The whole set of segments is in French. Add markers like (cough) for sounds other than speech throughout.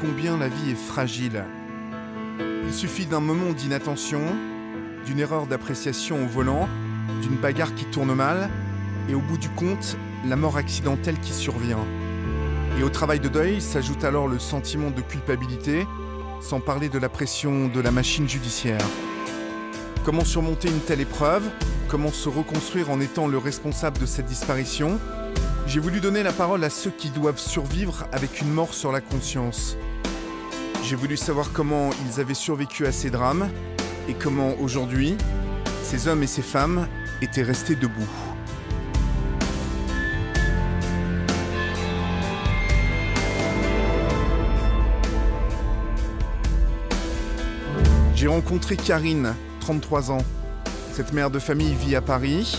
Combien la vie est fragile. Il suffit d'un moment d'inattention, d'une erreur d'appréciation au volant, d'une bagarre qui tourne mal, et au bout du compte, la mort accidentelle qui survient. Et au travail de deuil s'ajoute alors le sentiment de culpabilité, sans parler de la pression de la machine judiciaire. Comment surmonter une telle épreuve? Comment se reconstruire en étant le responsable de cette disparition? J'ai voulu donner la parole à ceux qui doivent survivre avec une mort sur la conscience. J'ai voulu savoir comment ils avaient survécu à ces drames et comment aujourd'hui, ces hommes et ces femmes étaient restés debout. J'ai rencontré Karine, 33 ans. Cette mère de famille vit à Paris.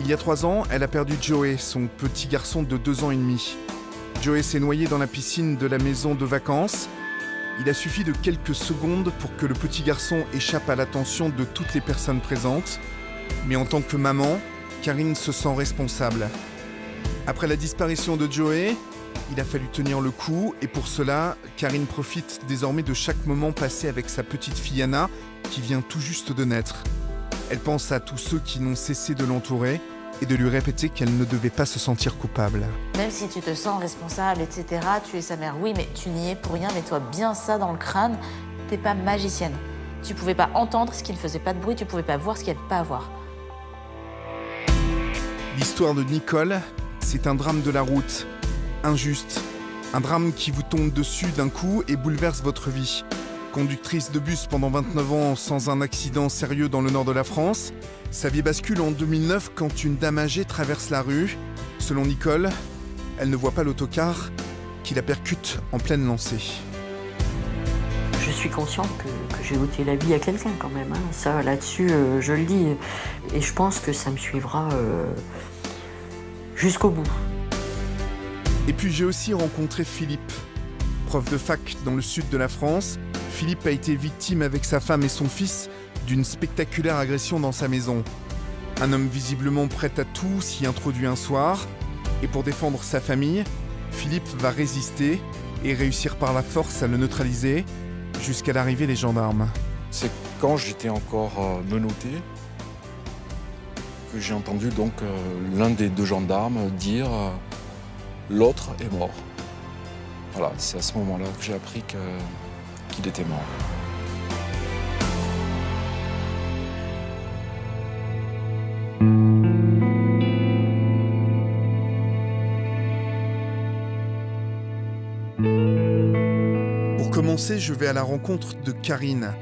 Il y a trois ans, elle a perdu Joey, son petit garçon de deux ans et demi. Joey s'est noyé dans la piscine de la maison de vacances. Il a suffi de quelques secondes pour que le petit garçon échappe à l'attention de toutes les personnes présentes. Mais en tant que maman, Karine se sent responsable. Après la disparition de Joey, il a fallu tenir le coup et pour cela, Karine profite désormais de chaque moment passé avec sa petite fille Anna qui vient tout juste de naître. Elle pense à tous ceux qui n'ont cessé de l'entourer et de lui répéter qu'elle ne devait pas se sentir coupable. Même si tu te sens responsable, etc., tu es sa mère. Oui, mais tu n'y es pour rien, mets-toi bien ça dans le crâne. T'es pas magicienne. Tu pouvais pas entendre ce qui ne faisait pas de bruit, tu pouvais pas voir ce qu'il n'y avait pas à voir. L'histoire de Nicole, c'est un drame de la route, injuste, un drame qui vous tombe dessus d'un coup et bouleverse votre vie. Conductrice de bus pendant 29 ans sans un accident sérieux dans le nord de la France, sa vie bascule en 2009 quand une dame âgée traverse la rue. Selon Nicole, elle ne voit pas l'autocar qui la percute en pleine lancée. Je suis consciente que, que j'ai ôté la vie à quelqu'un quand même. hein. Ça, là-dessus, euh, je le dis. Et je pense que ça me suivra euh, jusqu'au bout. Et puis j'ai aussi rencontré Philippe, prof de fac dans le sud de la France. Philippe a été victime avec sa femme et son fils d'une spectaculaire agression dans sa maison. Un homme visiblement prêt à tout s'y introduit un soir. Et pour défendre sa famille, Philippe va résister et réussir par la force à le neutraliser jusqu'à l'arrivée des gendarmes. C'est quand j'étais encore euh, menotté que j'ai entendu donc euh, l'un des deux gendarmes dire euh, l'autre est mort. Voilà, c'est à ce moment-là que j'ai appris que- Pour commencer, je vais à la rencontre de Karine.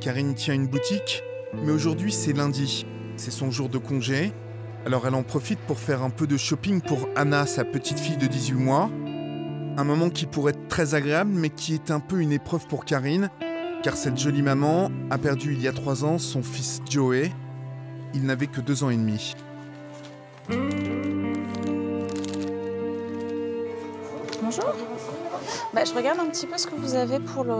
Karine tient une boutique, mais aujourd'hui c'est lundi. C'est son jour de congé. Alors elle en profite pour faire un peu de shopping pour Anna, sa petite fille de 18 mois. Un moment qui pourrait être très agréable, mais qui est un peu une épreuve pour Karine, car cette jolie maman a perdu il y a trois ans son fils Joey. Il n'avait que deux ans et demi. Bonjour. Bah, je regarde un petit peu ce que vous avez pour, le,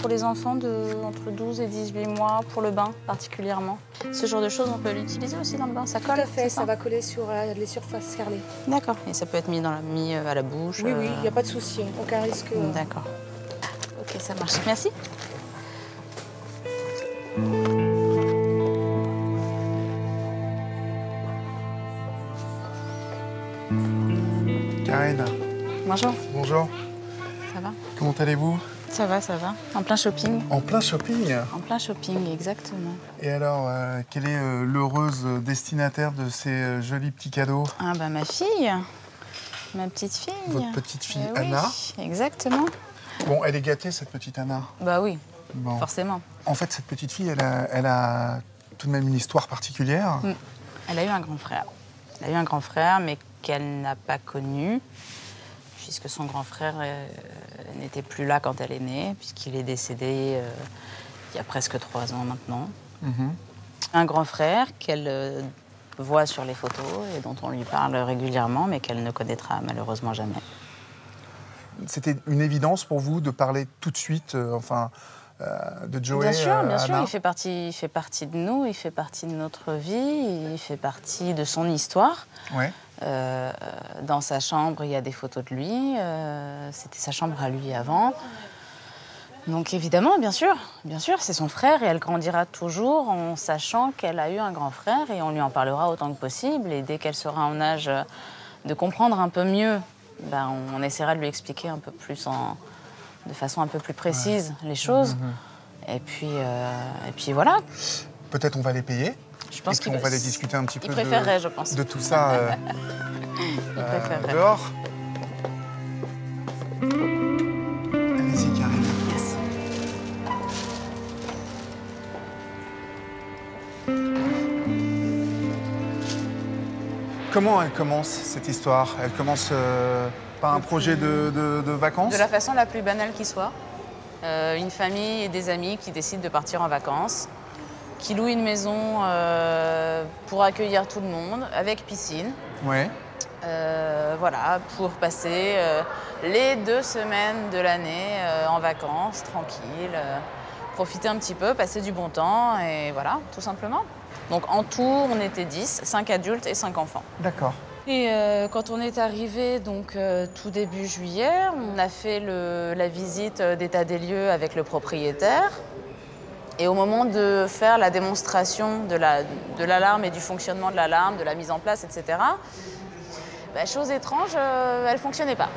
pour les enfants de entre 12 et 18 mois, pour le bain particulièrement. Ce genre de choses, on peut l'utiliser aussi dans le bain. Ça colle Tout à fait, ça va coller sur euh, les surfaces carrelées. D'accord. Et ça peut être mis, dans la, mis euh, à la bouche Oui, oui, euh, il n'y a pas de souci, aucun risque. euh. D'accord. Ok, ça marche. Merci. Karine, Bonjour, bonjour. Comment allez-vous? Ça va, ça va. En plein shopping. En plein shopping? En plein shopping, exactement. Et alors, euh, quelle est euh, l'heureuse destinataire de ces euh, jolis petits cadeaux? Ah bah ma fille, ma petite fille. Votre petite fille Eh oui, Anna? Exactement. Bon, elle est gâtée, cette petite Anna? Bah oui, Bon. forcément. En fait, cette petite fille, elle a, elle a tout de même une histoire particulière. Mm. Elle a eu un grand frère. Elle a eu un grand frère, mais qu'elle n'a pas connu, puisque son grand frère euh, n'était plus là quand elle est née, puisqu'il est décédé euh, il y a presque trois ans maintenant. Mhm. Un grand frère qu'elle euh, voit sur les photos et dont on lui parle régulièrement, mais qu'elle ne connaîtra malheureusement jamais. C'était une évidence pour vous de parler tout de suite, euh, enfin, euh, de Joey Bien sûr, euh, bien sûr, Anna il fait, partie, il fait partie de nous, il fait partie de notre vie, il fait partie de son histoire. Ouais. Euh, dans sa chambre, il y a des photos de lui. euh, C'était sa chambre à lui avant. Donc évidemment, bien sûr, bien sûr, c'est son frère et elle grandira toujours en sachant qu'elle a eu un grand frère et on lui en parlera autant que possible. Et dès qu'elle sera en âge de comprendre un peu mieux, ben, on essaiera de lui expliquer un peu plus en, de façon un peu plus précise les choses. Et puis, euh, et puis voilà. Peut-être on va les payer. Je pense et puis qu'il on va les discuter un petit peu de, je pense. de tout ça euh, (laughs) euh, dehors. Allez-y, Karine. Comment elle commence cette histoire? Elle commence euh, par un projet de, de- de vacances? De la façon la plus banale qui soit. Euh, une famille et des amis qui décident de partir en vacances, qui louent une maison euh, pour accueillir tout le monde, avec piscine. Ouais. Euh, voilà, pour passer euh, les deux semaines de l'année euh, en vacances, tranquille, profiter un petit peu, passer du bon temps, et voilà, tout simplement. Donc en tout, on était 10, 5 adultes et 5 enfants. D'accord. Et euh, quand on est arrivé, donc euh, tout début juillet, on a fait le- la visite d'état des lieux avec le propriétaire. Et au moment de faire la démonstration de la- de l'alarme et du fonctionnement de l'alarme, de la mise en place, etc., bah, chose étrange, euh, elle fonctionnait pas.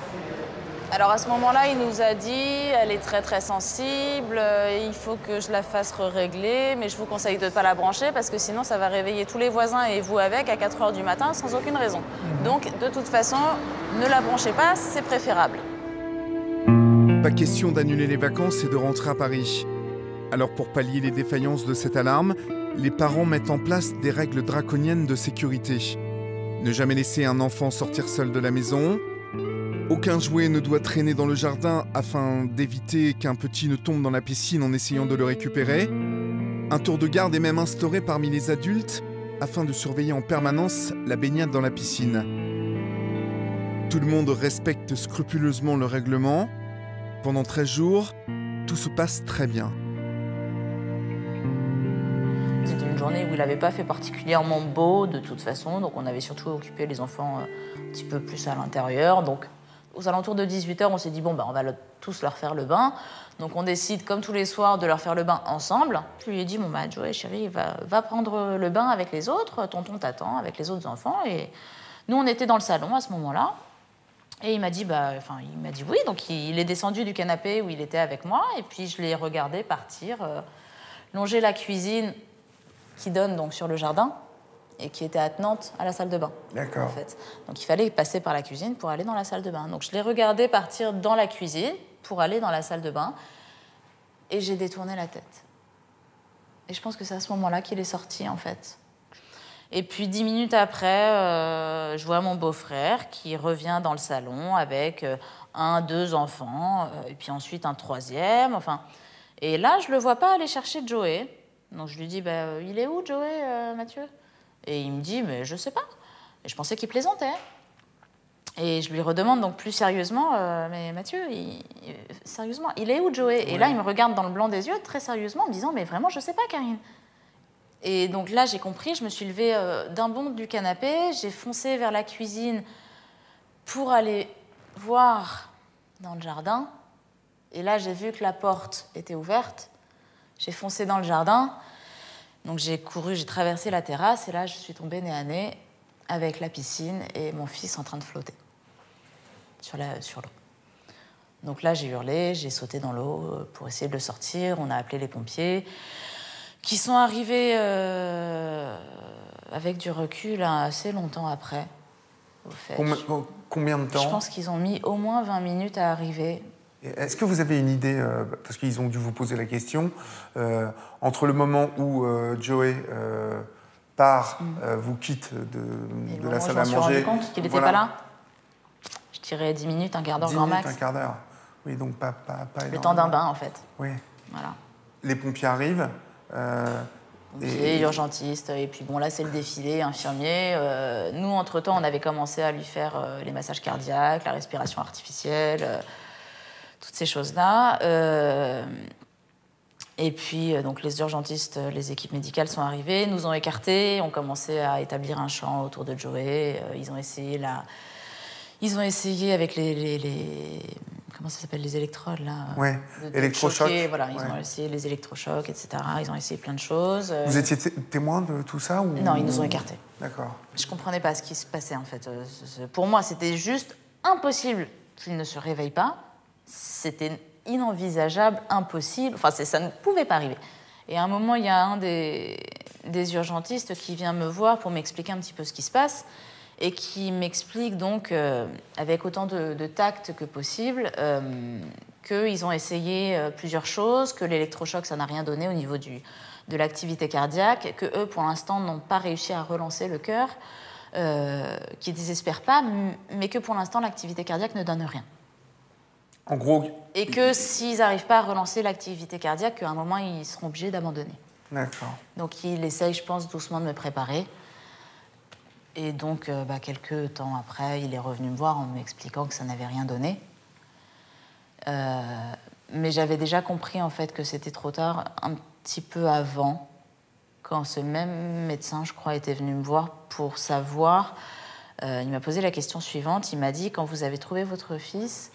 Alors à ce moment-là, il nous a dit, elle est très très sensible, euh, il faut que je la fasse régler, mais je vous conseille de ne pas la brancher parce que sinon ça va réveiller tous les voisins et vous avec à 4 heures du matin sans aucune raison. Donc de toute façon, ne la branchez pas, c'est préférable. Pas question d'annuler les vacances et de rentrer à Paris. Alors pour pallier les défaillances de cette alarme, les parents mettent en place des règles draconiennes de sécurité. Ne jamais laisser un enfant sortir seul de la maison. Aucun jouet ne doit traîner dans le jardin afin d'éviter qu'un petit ne tombe dans la piscine en essayant de le récupérer. Un tour de garde est même instauré parmi les adultes afin de surveiller en permanence la baignade dans la piscine. Tout le monde respecte scrupuleusement le règlement. Pendant 13 jours, tout se passe très bien. C'était une journée où il n'avait pas fait particulièrement beau de toute façon, donc on avait surtout occupé les enfants euh, un petit peu plus à l'intérieur. Donc aux alentours de 18h, on s'est dit bon, bah, on va tous leur faire le bain. Donc on décide, comme tous les soirs, de leur faire le bain ensemble. Je lui ai dit bon, bah, Joey, chérie, va, prendre le bain avec les autres, tonton t'attend avec les autres enfants. Et nous, on était dans le salon à ce moment-là. Et il m'a dit, bah, enfin, il m'a dit oui. Donc il, il est descendu du canapé où il était avec moi, et puis je l'ai regardé partir, euh, longer la cuisine qui donne donc sur le jardin et qui était attenante à la salle de bain. D'accord. En fait. Donc il fallait passer par la cuisine pour aller dans la salle de bain. Donc je l'ai regardé partir dans la cuisine pour aller dans la salle de bain et j'ai détourné la tête. Et je pense que c'est à ce moment-là qu'il est sorti en fait. Et puis dix minutes après, euh, je vois mon beau-frère qui revient dans le salon avec euh, un, deux enfants, euh, et puis ensuite un troisième. Enfin, et là, je le vois pas aller chercher Joey. Donc je lui dis, bah, euh, il est où Joey, euh, Mathieu? Et il me dit, mais je sais pas. Et je pensais qu'il plaisantait. Et je lui redemande donc plus sérieusement, euh, mais Mathieu, il- il- sérieusement, il est où Joey? Et là, il me regarde dans le blanc des yeux, très sérieusement, en me disant, mais vraiment, je sais pas, Karine. Et donc là, j'ai compris, je me suis levée euh, d'un bond du canapé, j'ai foncé vers la cuisine pour aller voir dans le jardin. Et là, j'ai vu que la porte était ouverte. J'ai foncé dans le jardin. Donc j'ai couru, j'ai traversé la terrasse et là, je suis tombée nez à nez avec la piscine et mon fils en train de flotter sur la- sur l'eau. Donc là, j'ai hurlé, j'ai sauté dans l'eau euh, pour essayer de le sortir. On a appelé les pompiers qui sont arrivés euh, avec du recul hein, assez longtemps après. Au fait. Combien, combien de Je temps pense qu'ils ont mis au moins 20 minutes à arriver. Est-ce que vous avez une idée, euh, parce qu'ils ont dû vous poser la question, euh, entre le moment où euh, Joey part, euh, vous quitte de, Mm. La moment où salle je à m'en suis manger rendu compte qu'il n'était voilà, pas là. Je tirais 10 minutes, un quart d'heure 10 grand minutes, max. un quart d'heure. Oui, donc pas, pas, pas Le temps d'un bain, en fait. Oui. Voilà. Les pompiers arrivent. Pompiers, et- urgentistes, et puis bon, là, c'est le défilé, infirmier. Nous, entre-temps, on avait commencé à lui faire les massages cardiaques, la respiration artificielle, toutes ces choses-là. Euh, et puis, euh, donc, les urgentistes, euh, les équipes médicales sont arrivées, nous ont écartés, ont commencé à établir un champ autour de Joey. Ils ont essayé la... Ils ont essayé avec les, les- les- comment ça s'appelle, les électrodes là Ouais, électrochocs, Voilà, ils ouais. ont essayé les électrochocs, etc. Ils ont essayé plein de choses. Vous étiez té- témoin de tout ça ou... Non, ils nous ont écartés. D'accord. Je comprenais pas ce qui se passait en fait. Pour moi, c'était juste impossible qu'il ne se réveille pas. C'était inenvisageable, impossible. Enfin, ça ne pouvait pas arriver. Et à un moment, il y a un des, urgentistes qui vient me voir pour m'expliquer un petit peu ce qui se passe et qui m'explique donc, euh, avec autant de, tact que possible, euh, qu'ils ont essayé euh, plusieurs choses, que l'électrochoc, ça n'a rien donné au niveau de l'activité cardiaque, que eux, pour l'instant, n'ont pas réussi à relancer le cœur, euh, qu'ils désespèrent pas, mais que pour l'instant, l'activité cardiaque ne donne rien. En gros, Et que s'ils n'arrivent pas à relancer l'activité cardiaque, qu'à un moment, ils seront obligés d'abandonner. d'accord. Donc il essaye, je pense, doucement de me préparer. Et donc, euh, bah, quelques temps après, il est revenu me voir en m'expliquant que ça n'avait rien donné. Euh, mais j'avais déjà compris en fait que c'était trop tard un petit peu avant, quand ce même médecin, je crois, était venu me voir pour savoir. euh, il m'a posé la question suivante. Il m'a dit quand vous avez trouvé votre fils,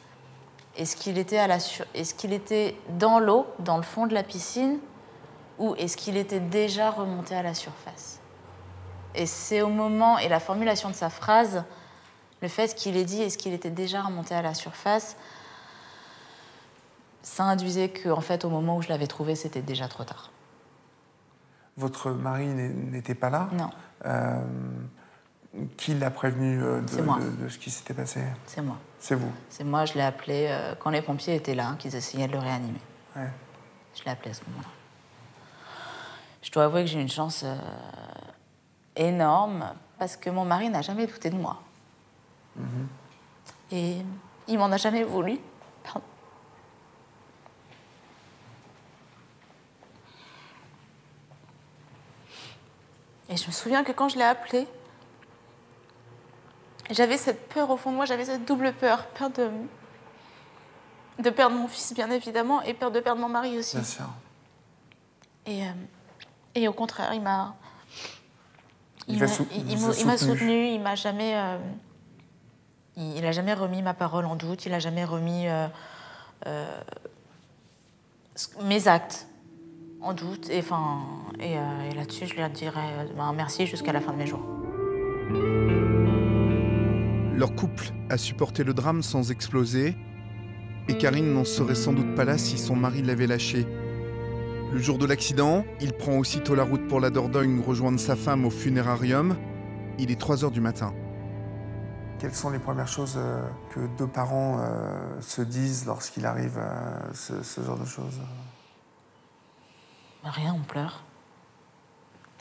est-ce qu'il était à la sur- est-ce qu'il était dans l'eau, dans le fond de la piscine, ou est-ce qu'il était déjà remonté à la surface? Et c'est au moment, et la formulation de sa phrase, le fait qu'il ait dit est-ce qu'il était déjà remonté à la surface, ça induisait qu'en fait, au moment où je l'avais trouvé, c'était déjà trop tard. Votre mari n'était pas là? Non, Euh, Qui l'a prévenu euh, de ce qui s'était passé? C'est moi. C'est vous C'est moi, je l'ai appelé euh, quand les pompiers étaient là, qu'ils essayaient de le réanimer. Ouais. Je l'ai appelé à ce moment-là. Je dois avouer que j'ai une chance euh, énorme parce que mon mari n'a jamais douté de moi. Et il m'en a jamais voulu. Pardon. Et je me souviens que quand je l'ai appelé, j'avais cette peur au fond de moi, j'avais cette double peur. Peur de, de perdre mon fils, bien évidemment, et peur de perdre mon mari aussi. Bien sûr. Et, euh, et au contraire, il m'a. Il Il m'a sou- soutenu. soutenu, il m'a jamais. euh, il, il a jamais remis ma parole en doute, il a jamais remis euh, mes actes en doute. Et, enfin, et, et là-dessus, je lui dirai euh, ben, merci jusqu'à la fin de mes jours. Leur couple a supporté le drame sans exploser, et Karine n'en serait sans doute pas là si son mari l'avait lâchée. Le jour de l'accident, il prend aussitôt la route pour la Dordogne rejoindre sa femme au funérarium. Il est 3 heures du matin. Quelles sont les premières choses euh, que deux parents euh, se disent lorsqu'il arrive euh, ce, ce genre de choses? Rien, on pleure.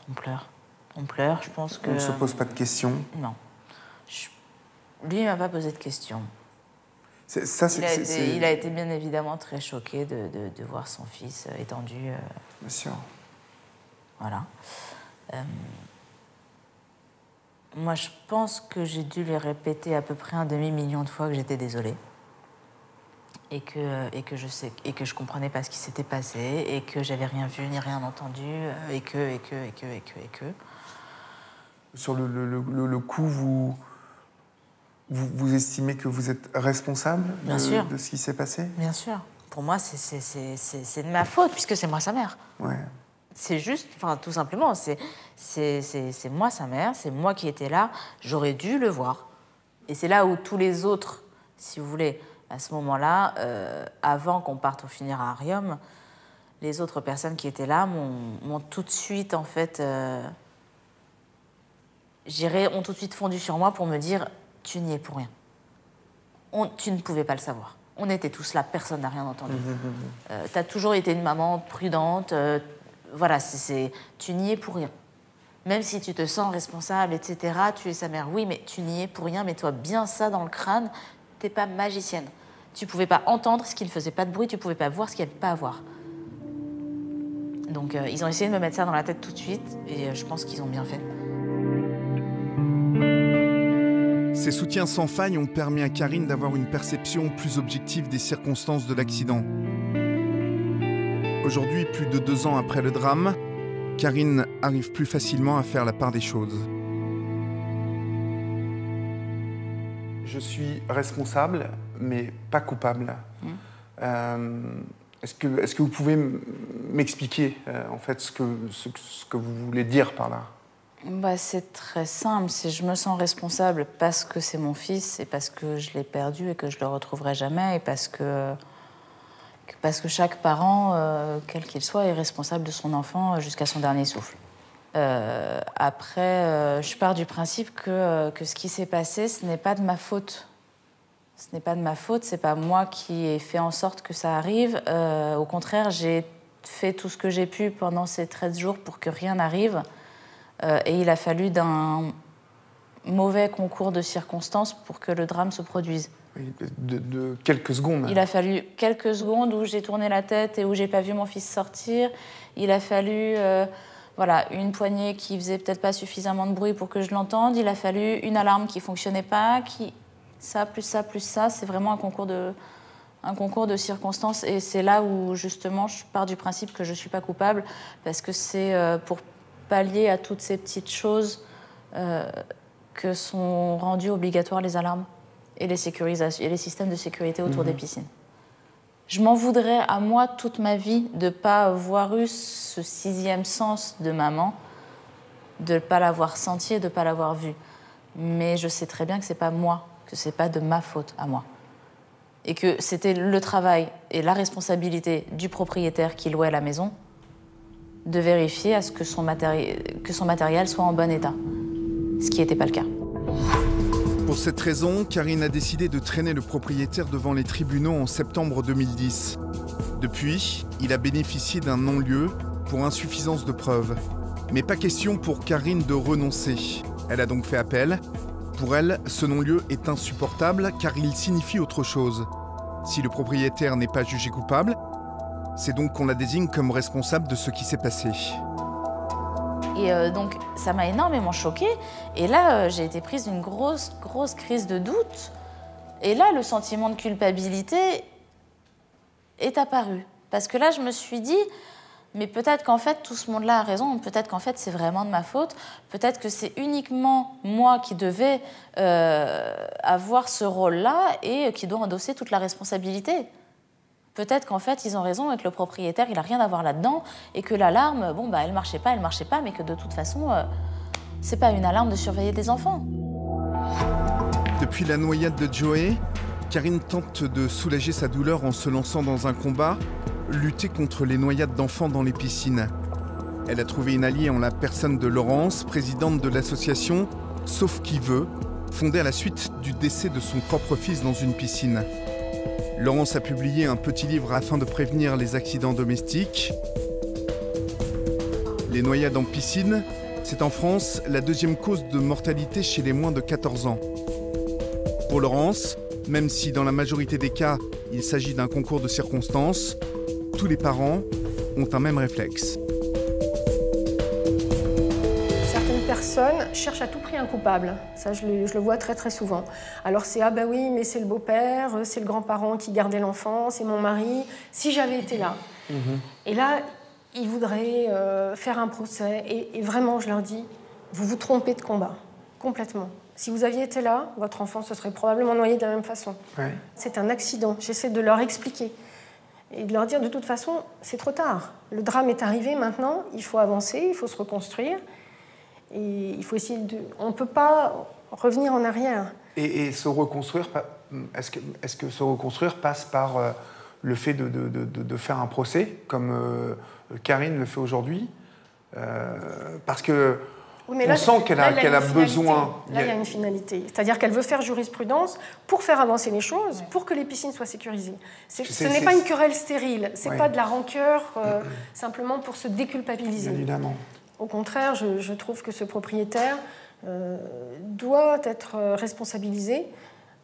On pleure. On pleure, je pense que. On ne se pose pas de questions? Non. Je- Lui, il m'a pas posé de questions. Ça, Il a, été, c'est- il a été bien évidemment très choqué de, de- de voir son fils euh, étendu. euh, Bien sûr. voilà. Euh, moi, je pense que j'ai dû lui répéter à peu près un demi-million de fois que j'étais désolée. Et que, et, que je sais, et que je comprenais pas ce qui s'était passé, et que j'avais rien vu ni rien entendu, euh, et que, et que, et que, et que, et que. Sur le, le- le- le- le coup, vous, vous, vous estimez que vous êtes responsable Bien de, sûr. de ce qui s'est passé? Bien sûr. Pour moi, c'est- de ma faute, puisque c'est moi sa mère. Ouais. C'est juste, enfin, tout simplement, c'est moi sa mère, c'est moi qui étais là, j'aurais dû le voir. Et c'est là où tous les autres, si vous voulez, à ce moment-là, euh, avant qu'on parte au funérarium, les autres personnes qui étaient là m'ont tout de suite, en fait, euh, ont tout de suite fondu sur moi pour me dire Tu n'y es pour rien. On- tu ne pouvais pas le savoir. On était tous là, personne n'a rien entendu. Euh, tu as toujours été une maman prudente. euh, voilà, c'est- tu n'y es pour rien. Même si tu te sens responsable, etc., tu es sa mère. Oui, mais tu n'y es pour rien, mets-toi bien ça dans le crâne. T'es pas magicienne. Tu pouvais pas entendre ce qui ne faisait pas de bruit, tu pouvais pas voir ce qu'il n'y avait pas à voir. Donc, euh, ils ont essayé de me mettre ça dans la tête tout de suite, et je pense qu'ils ont bien fait. Ces soutiens sans faille ont permis à Karine d'avoir une perception plus objective des circonstances de l'accident. Aujourd'hui, plus de deux ans après le drame, Karine arrive plus facilement à faire la part des choses. Je suis responsable, mais pas coupable. Mmh. Euh, est-ce que, est que vous pouvez m'expliquer euh, en fait ce que, ce, ce que vous voulez dire par là? Bah, C'est très simple. Si je me sens responsable parce que c'est mon fils et parce que je l'ai perdu et que je le retrouverai jamais et parce que, chaque parent, euh, quel qu'il soit, est responsable de son enfant jusqu'à son dernier souffle. Euh, après, euh, je pars du principe que, que ce qui s'est passé, ce n'est pas de ma faute. Ce n'est pas de ma faute, c'est pas moi qui ai fait en sorte que ça arrive. Au contraire, j'ai fait tout ce que j'ai pu pendant ces 13 jours pour que rien n'arrive. Euh, et il a fallu d'un mauvais concours de circonstances pour que le drame se produise. Oui, de, de quelques secondes. Il a fallu quelques secondes où j'ai tourné la tête et où j'ai pas vu mon fils sortir. Il a fallu euh, voilà, une poignée qui faisait peut-être pas suffisamment de bruit pour que je l'entende. Il a fallu une alarme qui fonctionnait pas, qui ça plus ça plus ça. C'est vraiment un concours de un concours de circonstances et c'est là où justement je pars du principe que je suis pas coupable parce que c'est euh, pour pallier à toutes ces petites choses euh, que sont rendues obligatoires les alarmes et les, sécurisations, et les systèmes de sécurité autour Mhm. des piscines. Je m'en voudrais à moi toute ma vie de ne pas avoir eu ce sixième sens de maman, de ne pas l'avoir senti et de ne pas l'avoir vu. Mais je sais très bien que ce n'est pas moi, que ce n'est pas de ma faute à moi. Et que c'était le travail et la responsabilité du propriétaire qui louait la maison de vérifier à ce que son, matériel soit en bon état. Ce qui n'était pas le cas. Pour cette raison, Karine a décidé de traîner le propriétaire devant les tribunaux en septembre 2010. Depuis, il a bénéficié d'un non-lieu pour insuffisance de preuves. Mais pas question pour Karine de renoncer. Elle a donc fait appel. Pour elle, ce non-lieu est insupportable car il signifie autre chose. Si le propriétaire n'est pas jugé coupable, c'est donc qu'on la désigne comme responsable de ce qui s'est passé. Et euh, donc, ça m'a énormément choquée. Et là, euh, j'ai été prise d'une grosse, grosse crise de doute. Et là, le sentiment de culpabilité est apparu. Parce que là, je me suis dit, mais peut-être qu'en fait, tout ce monde-là a raison. Peut-être qu'en fait, c'est vraiment de ma faute. Peut-être que c'est uniquement moi qui devais euh, avoir ce rôle-là et qui dois endosser toute la responsabilité. Peut-être qu'en fait, ils ont raison et que le propriétaire, il n'a rien à voir là-dedans et que l'alarme, bon, bah, elle marchait pas, elle marchait pas, mais que de toute façon, euh, c'est pas une alarme de surveiller des enfants. Depuis la noyade de Joey, Karine tente de soulager sa douleur en se lançant dans un combat, lutter contre les noyades d'enfants dans les piscines. Elle a trouvé une alliée en la personne de Laurence, présidente de l'association Sauf qui veut, fondée à la suite du décès de son propre fils dans une piscine. Laurence a publié un petit livre afin de prévenir les accidents domestiques. Les noyades en piscine, c'est en France la deuxième cause de mortalité chez les moins de 14 ans. Pour Laurence, même si dans la majorité des cas, il s'agit d'un concours de circonstances, tous les parents ont un même réflexe. Certaines personnes cherchent à tout prix un coupable. Ça, je le, je le vois très très souvent. Alors c'est ah ben oui, mais c'est le beau-père, euh, c'est le grand-parent qui gardait l'enfant, c'est mon mari. Si j'avais été là. Et là, ils voudraient euh, faire un procès. Et, et vraiment, je leur dis, vous vous trompez de combat, complètement. Si vous aviez été là, votre enfant se serait probablement noyé de la même façon. Ouais. C'est un accident. J'essaie de leur expliquer et de leur dire de toute façon, c'est trop tard. Le drame est arrivé maintenant, il faut avancer, il faut se reconstruire. Et il faut essayer de. On ne peut pas revenir en arrière. Et, et se reconstruire, est-ce que, est que se reconstruire passe par euh, le fait de, de- de- de- de faire un procès, comme euh, Karine le fait aujourd'hui Euh, Parce que Oui, mais on sent qu'elle a, besoin. Là, il y a une finalité. C'est-à-dire qu'elle veut faire jurisprudence pour faire avancer les choses, pour que les piscines soient sécurisées. Ce n'est pas une querelle stérile. C'est Ouais. pas de la rancœur euh, simplement pour se déculpabiliser. Bien évidemment. Au contraire, je, je trouve que ce propriétaire euh, doit être euh, responsabilisé.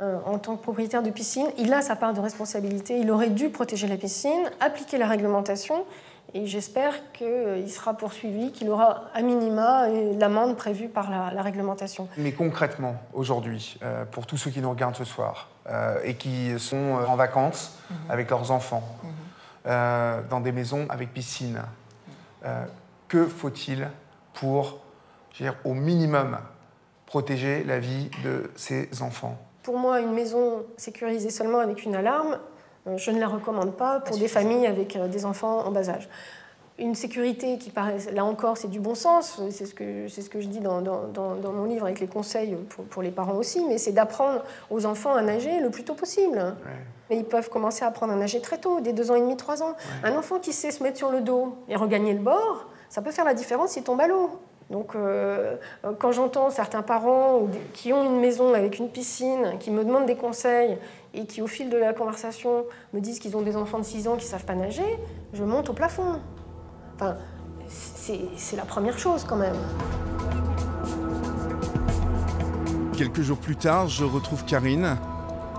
euh, en tant que propriétaire de piscine, il a sa part de responsabilité. Il aurait dû protéger la piscine, appliquer la réglementation, et j'espère qu'il sera poursuivi, qu'il aura à minima l'amende prévue par la, la réglementation. Mais concrètement, aujourd'hui, euh, pour tous ceux qui nous regardent ce soir euh, et qui sont en vacances avec leurs enfants, euh, dans des maisons avec piscine, que faut-il pour, je veux dire, au minimum, protéger la vie de ces enfants? Pour moi, une maison sécurisée seulement avec une alarme, euh, je ne la recommande pas pour des familles avec euh, des enfants en bas âge. Une sécurité qui paraît, là encore, c'est du bon sens, c'est ce que, ce que je dis dans, dans, dans, mon livre avec les conseils pour, pour les parents aussi, mais c'est d'apprendre aux enfants à nager le plus tôt possible. Mais ils peuvent commencer à apprendre à nager très tôt, dès deux ans et demi, trois ans. Un enfant qui sait se mettre sur le dos et regagner le bord, ça peut faire la différence s'il tombe à l'eau. Donc, euh, quand j'entends certains parents qui ont une maison avec une piscine, qui me demandent des conseils et qui, au fil de la conversation, me disent qu'ils ont des enfants de 6 ans qui ne savent pas nager, je monte au plafond. Enfin, c'est la première chose quand même. Quelques jours plus tard, je retrouve Karine.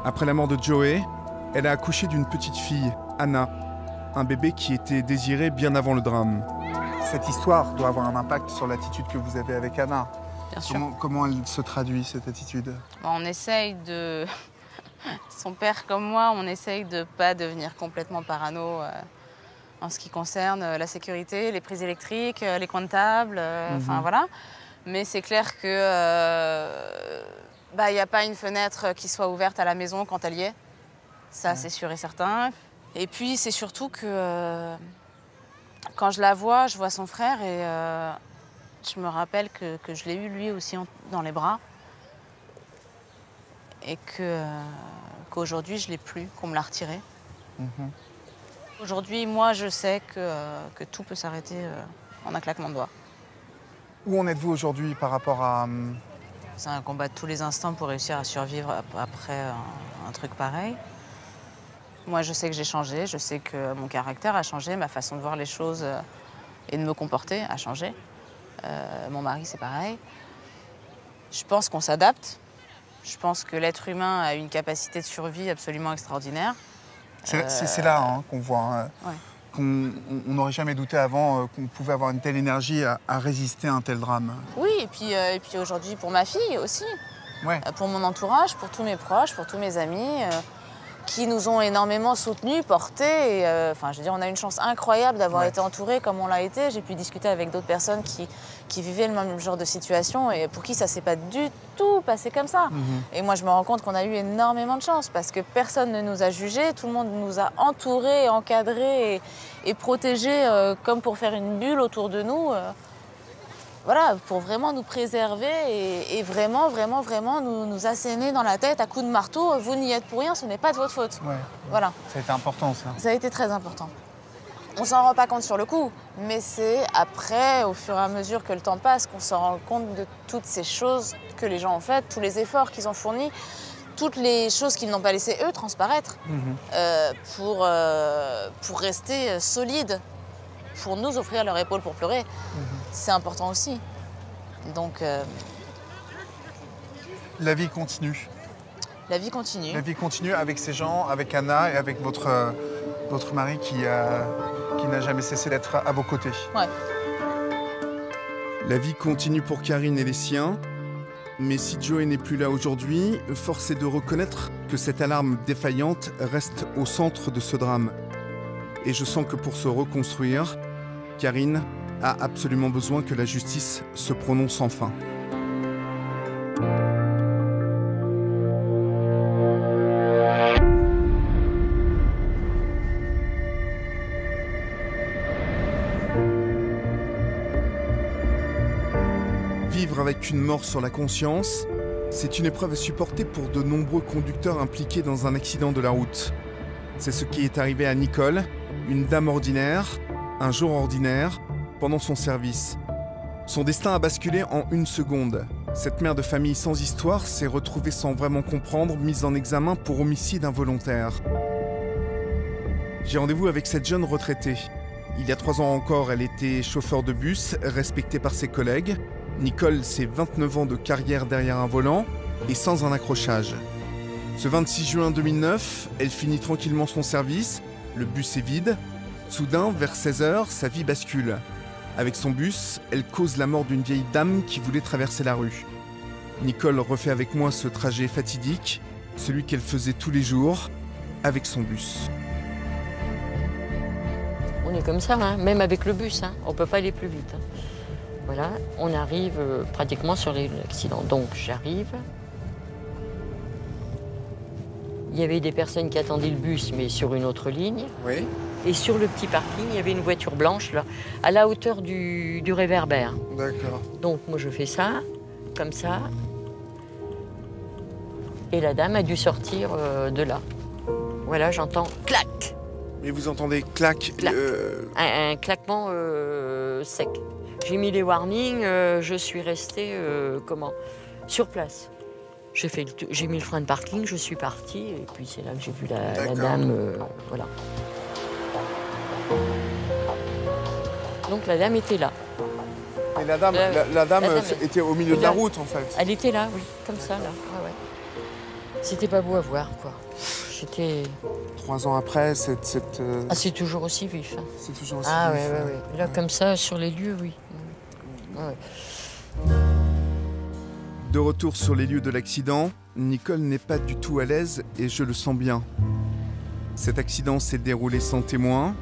Après la mort de Joey, elle a accouché d'une petite fille, Anna, un bébé qui était désiré bien avant le drame cette histoire doit avoir un impact sur l'attitude que vous avez avec Anna. Bien sûr. Comment, elle se traduit, cette attitude? On essaye de... (laughs) Son père comme moi, on essaye de ne pas devenir complètement parano euh, en ce qui concerne euh, la sécurité, les prises électriques, euh, les coins de table, enfin mhm. voilà. Mais c'est clair que bah, il n'y a pas une fenêtre qui soit ouverte à la maison quand elle y est. Ça, c'est sûr et certain. Et puis, c'est surtout que quand je la vois, je vois son frère et euh, je me rappelle que, je l'ai eu lui aussi dans les bras et euh, qu'aujourd'hui je l'ai plus, qu'on me l'a retiré. Mhm. Aujourd'hui, moi, je sais que, euh, que tout peut s'arrêter en un claquement de doigts. Où en êtes-vous aujourd'hui par rapport à... C'est un combat de tous les instants pour réussir à survivre après un truc pareil. Moi, je sais que j'ai changé, je sais que mon caractère a changé, ma façon de voir les choses euh, et de me comporter a changé. Euh, mon mari, c'est pareil. Je pense qu'on s'adapte. Je pense que l'être humain a une capacité de survie absolument extraordinaire. C'est là hein, qu'on voit. Hein, qu'on n'aurait jamais douté avant euh, qu'on pouvait avoir une telle énergie à, résister à un tel drame. Oui, et puis, et puis aujourd'hui pour ma fille aussi. Pour mon entourage, pour tous mes proches, pour tous mes amis qui nous ont énormément soutenus, portés. Euh, enfin, je veux dire, on a une chance incroyable d'avoir été entourés comme on l'a été. J'ai pu discuter avec d'autres personnes qui, qui, vivaient le même genre de situation et pour qui ça s'est pas du tout passé comme ça. Mhm. Et moi, je me rends compte qu'on a eu énormément de chance parce que personne ne nous a jugés, tout le monde nous a entourés, encadrés et, protégés euh, comme pour faire une bulle autour de nous. Euh voilà, pour vraiment nous préserver et, vraiment, vraiment, vraiment nous, nous, asséner dans la tête à coups de marteau. Vous n'y êtes pour rien, ce n'est pas de votre faute. Voilà. Ça a été important, ça. Ça a été très important. On s'en rend pas compte sur le coup, mais c'est après, au fur et à mesure que le temps passe, qu'on se rend compte de toutes ces choses que les gens ont faites, tous les efforts qu'ils ont fournis, toutes les choses qu'ils n'ont pas laissé eux transparaître mhm. euh, pour, euh, pour rester solides pour nous offrir leur épaule pour pleurer. Mhm. C'est important aussi. Donc. Euh, la vie continue. La vie continue. La vie continue avec ces gens, avec Anna et avec votre, euh, votre mari qui, euh, qui n'a jamais cessé d'être à vos côtés. Ouais. La vie continue pour Karine et les siens. Mais si Joey n'est plus là aujourd'hui, force est de reconnaître que cette alarme défaillante reste au centre de ce drame. Et je sens que pour se reconstruire, Karine a absolument besoin que la justice se prononce enfin. Vivre avec une mort sur la conscience, c'est une épreuve à supporter pour de nombreux conducteurs impliqués dans un accident de la route. C'est ce qui est arrivé à Nicole, une dame ordinaire, un jour ordinaire, pendant son service. Son destin a basculé en une seconde. Cette mère de famille sans histoire s'est retrouvée sans vraiment comprendre, mise en examen pour homicide involontaire. J'ai rendez-vous avec cette jeune retraitée. Il y a trois ans encore, elle était chauffeur de bus, respectée par ses collègues. Nicole, c'est 29 ans de carrière derrière un volant et sans un accrochage. Ce 26 juin 2009, elle finit tranquillement son service, le bus est vide, Soudain, vers 16h, sa vie bascule. Avec son bus, elle cause la mort d'une vieille dame qui voulait traverser la rue. Nicole refait avec moi ce trajet fatidique, celui qu'elle faisait tous les jours, avec son bus. On est comme ça, hein, même avec le bus, hein, on peut pas aller plus vite. Hein. Voilà, on arrive euh, pratiquement sur l'accident. Donc j'arrive, il y avait des personnes qui attendaient le bus, mais sur une autre ligne. Oui. Et sur le petit parking, il y avait une voiture blanche, là, à la hauteur du, du réverbère. D'accord. Donc moi je fais ça, comme ça. Et la dame a dû sortir euh, de là. Voilà, j'entends clac, Mais vous entendez clac. Clac. euh, un, un claquement euh, sec. J'ai mis les warnings, je suis restée comment Sur place. J'ai fait mis le frein de parking, je suis partie et puis c'est là que j'ai vu la, la dame. voilà. Donc la dame était là. Et la dame, Euh, la, la dame, la dame, était au milieu de la route en fait. Elle était là, oui, comme ça là. Ouais, ouais. C'était pas beau à voir quoi. C'était. Trois ans après, cette, cette, euh, Ah, c'est toujours aussi vif. hein. c'est toujours aussi. Ah ouais, vif, ouais, euh, ouais. Là, comme ça, sur les lieux, oui. Ouais, ouais. De retour sur les lieux de l'accident, Nicole n'est pas du tout à l'aise et je le sens bien. Cet accident s'est déroulé sans témoin,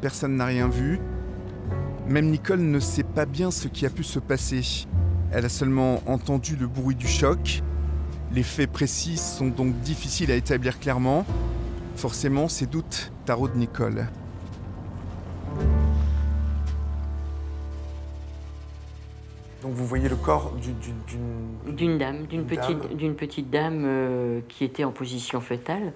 personne n'a rien vu. Même Nicole ne sait pas bien ce qui a pu se passer. Elle a seulement entendu le bruit du choc. Les faits précis sont donc difficiles à établir clairement. Forcément, ces doutes taraudent Nicole. Donc vous voyez le corps du- du- d'une. D'une dame, d'une Une petite, dame. d'une petite dame euh, qui était en position fétale,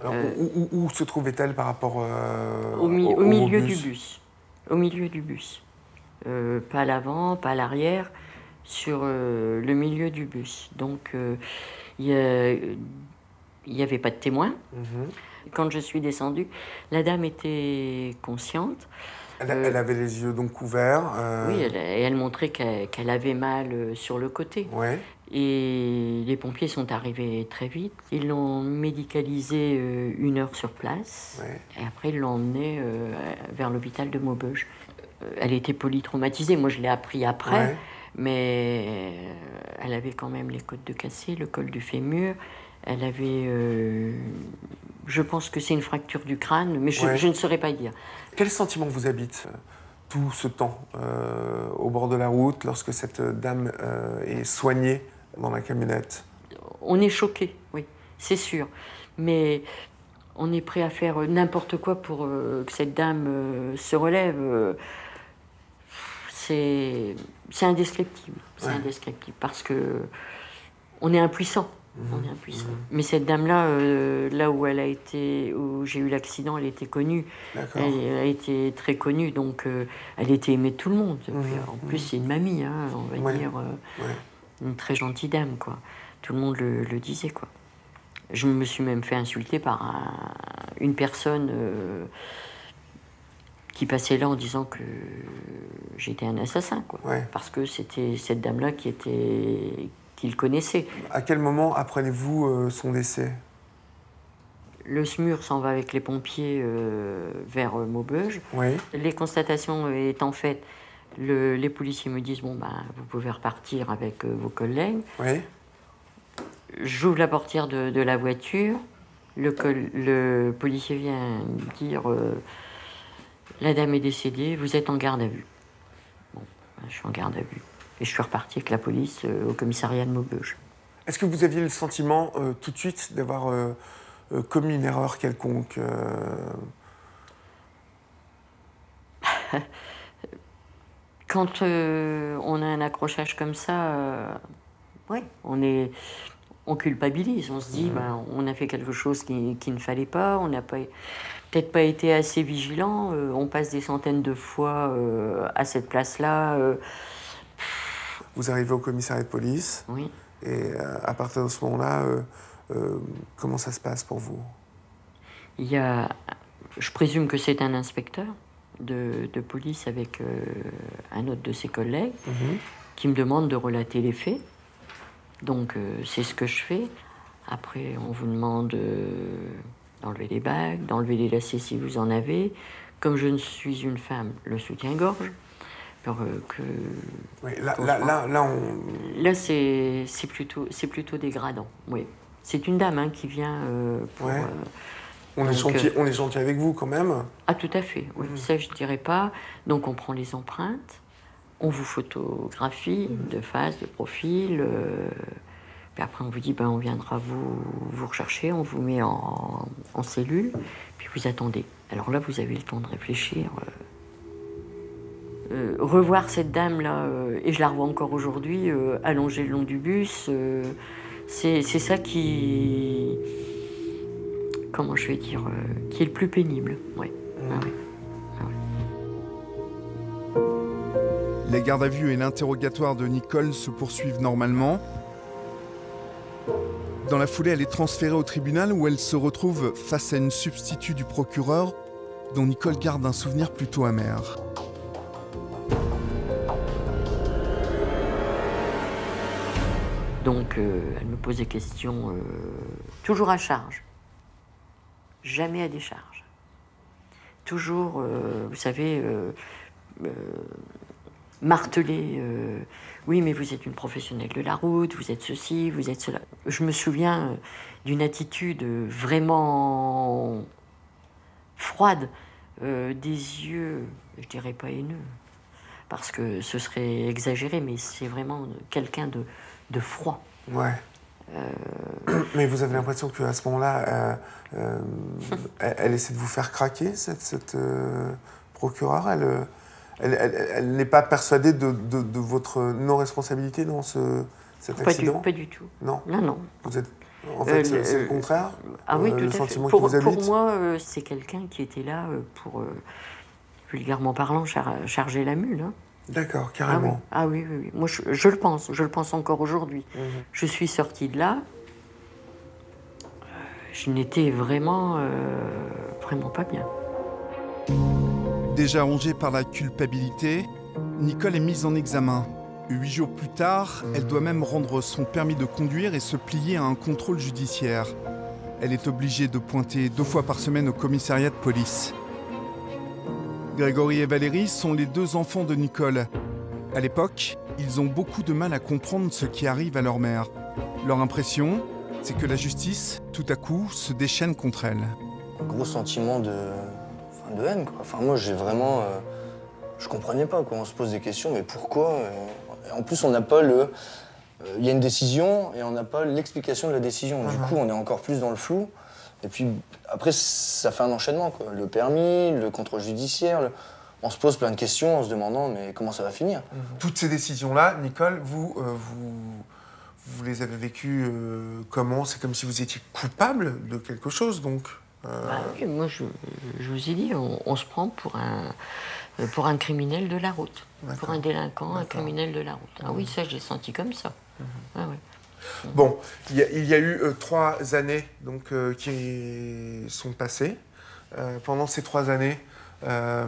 Alors, Euh, où, où- où se trouvait-elle par rapport euh, au, mi- au- au au milieu bus du bus. Au milieu du bus. Euh, pas à l'avant, pas à l'arrière, sur euh, le milieu du bus. Donc, il n'y avait pas de témoin. Mhm. Quand je suis descendue, la dame était consciente. Elle, Euh, elle avait les yeux donc couverts. euh, Oui, elle, et elle montrait qu'elle avait mal euh, sur le côté. Ouais. Et les pompiers sont arrivés très vite. Ils l'ont médicalisée une heure sur place. Ouais. Et après, ils l'ont emmenée vers l'hôpital de Maubeuge. Elle était polytraumatisée. Moi, je l'ai appris après. Ouais. Mais elle avait quand même les côtes de cassé, le col du fémur. Elle avait. euh, je pense que c'est une fracture du crâne, mais je, Ouais. je ne saurais pas dire. Quel sentiment vous habite euh, tout ce temps euh, au bord de la route lorsque cette dame euh, est soignée dans la camionnette? On est choqué, oui, c'est sûr. Mais on est prêt à faire n'importe quoi pour euh, que cette dame se relève. c'est c'est indescriptible. C'est Ouais. indescriptible parce que on est impuissant. On est impuissant. Mais cette dame-là, euh, là où elle a été, où j'ai eu l'accident, elle était connue. D'accord. Elle a été très connue, donc euh, elle était aimée de tout le monde. Puis, Mhm. en plus, c'est une mamie, hein, on va Ouais. dire. euh, Ouais. une très gentille dame, quoi. Tout le monde le, le disait, quoi. Je me suis même fait insulter par un- une personne euh, qui passait là en disant que j'étais un assassin, quoi. Ouais. Parce que c'était cette dame-là qui était qu'il connaissait. À quel moment apprenez-vous euh, son décès? Le SMUR s'en va avec les pompiers euh, vers euh, Maubeuge. Oui. Les constatations étant faites, le- les policiers me disent bon ben vous pouvez repartir avec euh, vos collègues. Oui. J'ouvre la portière de, de la voiture. Le, policier vient dire euh, La dame est décédée, vous êtes en garde à vue. Bon, ben, je suis en garde à vue. Et je suis reparti avec la police euh, au commissariat de Maubeuge. Est-ce que vous aviez le sentiment euh, tout de suite d'avoir euh, commis une erreur quelconque (laughs) Quand on a un accrochage comme ça, ouais, on est. On culpabilise, on se dit, ben, on a fait quelque chose qui, qui ne fallait pas, on n'a pas, peut-être pas été assez vigilant, on passe des centaines de fois à cette place-là. Vous arrivez au commissariat de police oui. et euh, à partir de ce moment-là, euh, euh, comment ça se passe pour vous? Il y a, je présume que c'est un inspecteur de, de police avec euh, un autre de ses collègues Mhm. qui me demande de relater les faits. Donc c'est ce que je fais. Après, on vous demande d'enlever les bagues, d'enlever les lacets si vous en avez. Comme je ne suis une femme, le soutien-gorge. Alors, euh, que... Oui, là, là, là, là, on... Là, c'est plutôt, dégradant. Oui. C'est une dame hein, qui vient euh, pour. Ouais. euh, on, est gentil, on est gentil avec vous quand même. Ah, tout à fait. Oui, Mhm. ça, je dirais pas. Donc, on prend les empreintes, on vous photographie de face, de profil. euh, Puis après, on vous dit, ben, on viendra vous, vous rechercher, on vous met en, en cellule, puis vous attendez. Alors là, vous avez le temps de réfléchir. Euh. Revoir cette dame-là, euh, et je la revois encore aujourd'hui, euh, allongée le long du bus, c'est ça qui. Comment je vais dire Qui est le plus pénible. Ah ouais. Les gardes à vue et l'interrogatoire de Nicole se poursuivent normalement. Dans la foulée, elle est transférée au tribunal où elle se retrouve face à une substitut du procureur dont Nicole garde un souvenir plutôt amer. Donc, euh, elle me pose des questions euh, toujours à charge, jamais à décharge. Toujours, euh, vous savez, marteler. oui, mais vous êtes une professionnelle de la route, vous êtes ceci, vous êtes cela. Je me souviens d'une attitude vraiment froide, des yeux, je dirais pas haineux, parce que ce serait exagéré, mais c'est vraiment quelqu'un de, de froid. Ouais. Mais vous avez l'impression qu'à ce moment-là, euh, euh, elle, elle essaie de vous faire craquer, cette, cette, euh, procureure? Elle, euh, elle, n'est pas persuadée de, de- de votre non-responsabilité dans ce, cet Pas du, accident? pas du tout. Non? Non, non. Vous êtes... En fait, Euh, c'est le euh, contraire Ah oui, euh, tout le à fait. sentiment Pour, qui vous pour moi, euh, c'est quelqu'un qui était là euh, pour, euh, vulgairement parlant, char- charger la mule. hein. D'accord, Ah oui, carrément. ah oui, oui, oui. Moi, je, je le pense. Je le pense encore aujourd'hui. Mhm. Je suis sortie de là. euh, Je n'étais vraiment, euh, vraiment pas bien. Déjà rongée par la culpabilité, Nicole est mise en examen. Huit jours plus tard, elle doit même rendre son permis de conduire et se plier à un contrôle judiciaire. Elle est obligée de pointer deux fois par semaine au commissariat de police. Grégory et Valérie sont les deux enfants de Nicole. À l'époque, ils ont beaucoup de mal à comprendre ce qui arrive à leur mère. Leur impression, c'est que la justice, tout à coup, se déchaîne contre elle. un gros sentiment de, enfin, de haine. Quoi. Enfin, moi, j'ai vraiment. euh, je comprenais pas. Quoi. On se pose des questions, mais pourquoi euh, et En plus, on n'a pas le. euh, Il y a une décision et on n'a pas l'explication de la décision. Du coup, on est encore plus dans le flou. Et puis, après, ça fait un enchaînement. Quoi. Le permis, le contrôle judiciaire. le- On se pose plein de questions en se demandant, mais comment ça va finir? Toutes ces décisions-là, Nicole, vous, euh, vous, vous les avez vécues euh, comment? C'est comme si vous étiez coupable de quelque chose, donc euh, Bah oui, moi, je, je vous ai dit, on, on se prend pour un, pour un criminel de la route. Pour un délinquant, un criminel de la route. Ah oui, ça, j'ai senti comme ça. Ah ouais. Bon, il y a, il y a eu euh, trois années donc, euh, qui sont passées. Euh, pendant ces trois années, euh,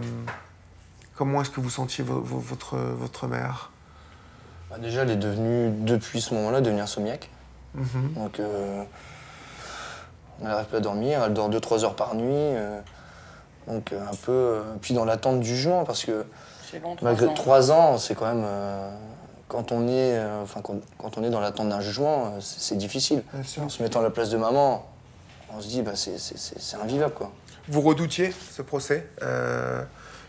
comment est-ce que vous sentiez vo- vo- votre, votre mère? Bah, Déjà, elle est devenue, depuis ce moment-là, devenue insomniaque. Mhm. Donc, euh, elle n'arrive pas à dormir, elle dort 2-3 heures par nuit. euh, donc, euh, un peu. euh, puis dans l'attente du jugement, parce que C'est long, malgré ans. 3 ans, c'est quand même. Quand, on est, euh, enfin, quand, quand on est dans l'attente d'un jugement, euh, c'est difficile. En se mettant à la place de maman, on se dit, bah, c'est- c'est c'est- c'est invivable, quoi. Vous redoutiez ce procès euh,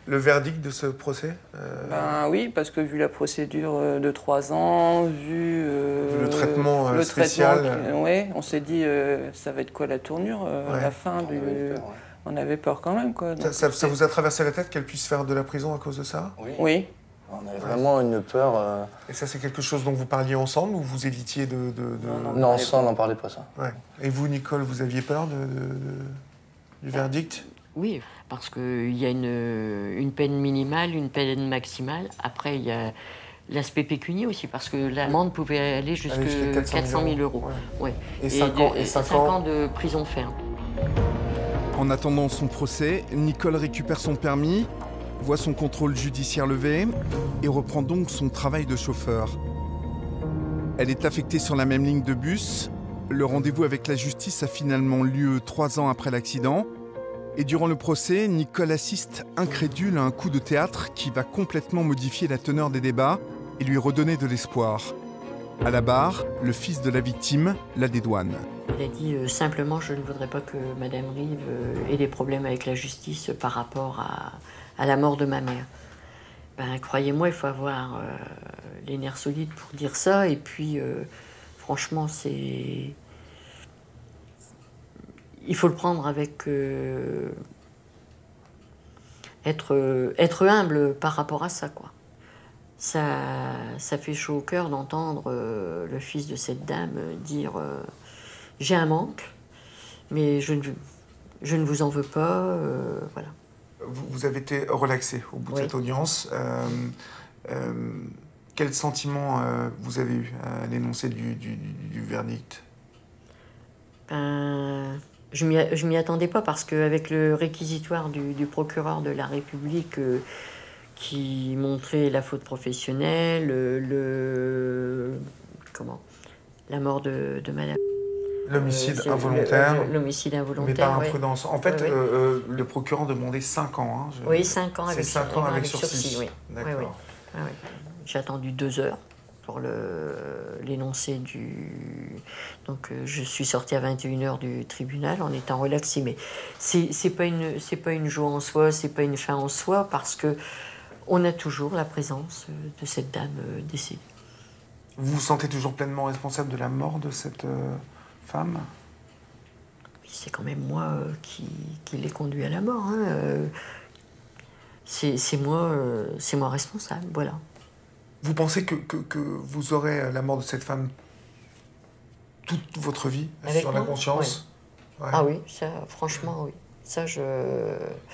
Le verdict de ce procès euh, Ben oui, parce que vu la procédure de trois ans, vu euh, le traitement, euh, le spécial. traitement ouais, on s'est dit euh, ça va être quoi la tournure euh, Ouais. à la fin On du... avait peur, ouais. On avait peur quand même quoi. ça, Donc, ça- ça c'est- vous a traversé la tête qu'elle puisse faire de la prison à cause de ça? Oui. Oui, On avait vraiment une peur. euh, Et ça, c'est quelque chose dont vous parliez ensemble ou vous évitiez de... de- de- Non, non. Non, parlait ça, on n'en parlait pas, ça. Ouais. Et vous, Nicole, vous aviez peur de, de- de- du verdict? Oui, parce qu'il y a une, une peine minimale, une peine maximale. Après, il y a l'aspect pécunier aussi, parce que l'amende pouvait aller jusqu'à Aller jusqu'à 400 000 euros. Ouais. Ouais. Et cinq ans- de, et cinq cinq ans- ans de prison ferme. En attendant son procès, Nicole récupère son permis, voit son contrôle judiciaire levé et reprend donc son travail de chauffeur. Elle est affectée sur la même ligne de bus. Le rendez-vous avec la justice a finalement lieu trois ans après l'accident. Et durant le procès, Nicole assiste incrédule à un coup de théâtre qui va complètement modifier la teneur des débats et lui redonner de l'espoir. À la barre, le fils de la victime la dédouane. Il a dit euh, simplement je ne voudrais pas que Madame Rive euh, ait des problèmes avec la justice par rapport à, à la mort de ma mère. Ben, croyez-moi, il faut avoir euh, les nerfs solides pour dire ça. Et puis, euh, franchement, c'est. Il faut le prendre avec. euh, Être, humble par rapport à ça, quoi. Ça, ça fait chaud au cœur d'entendre le fils de cette dame dire J'ai un manque, mais je ne, je ne vous en veux pas. voilà. Vous, vous avez été relaxé au bout de cette audience. Euh, euh, quel sentiment euh, vous avez eu à l'énoncé du, du- du- verdict? Ben, je m'y attendais pas parce qu'avec le réquisitoire du, du procureur de la République euh, qui montrait la faute professionnelle, le. Comment La mort de, de madame. L'homicide Euh, involontaire, L'homicide mais involontaire. par ouais. imprudence. En fait, euh, euh, le procureur demandait 5 ans. hein, je- Oui, 5 ans avec 5 ans avec, sursis. sursis, oui. D'accord. Ah. J'ai attendu deux heures pour le- l'énoncé du. Donc euh, je suis sortie à 21h du tribunal en étant relaxée. Mais c'est pas, une- pas une joie en soi, c'est pas une fin en soi parce que on a toujours la présence de cette dame décédée. Vous vous sentez toujours pleinement responsable de la mort de cette euh, femme Oui, C'est quand même moi euh, qui, qui l'ai conduit à la mort. hein, euh. C'est c'est moi, euh, c'est moi responsable, voilà. Vous pensez que, que- que vous aurez la mort de cette femme toute votre vie Avec sur la conscience? Ouais. Ah oui, ça, franchement, oui. Ça, je.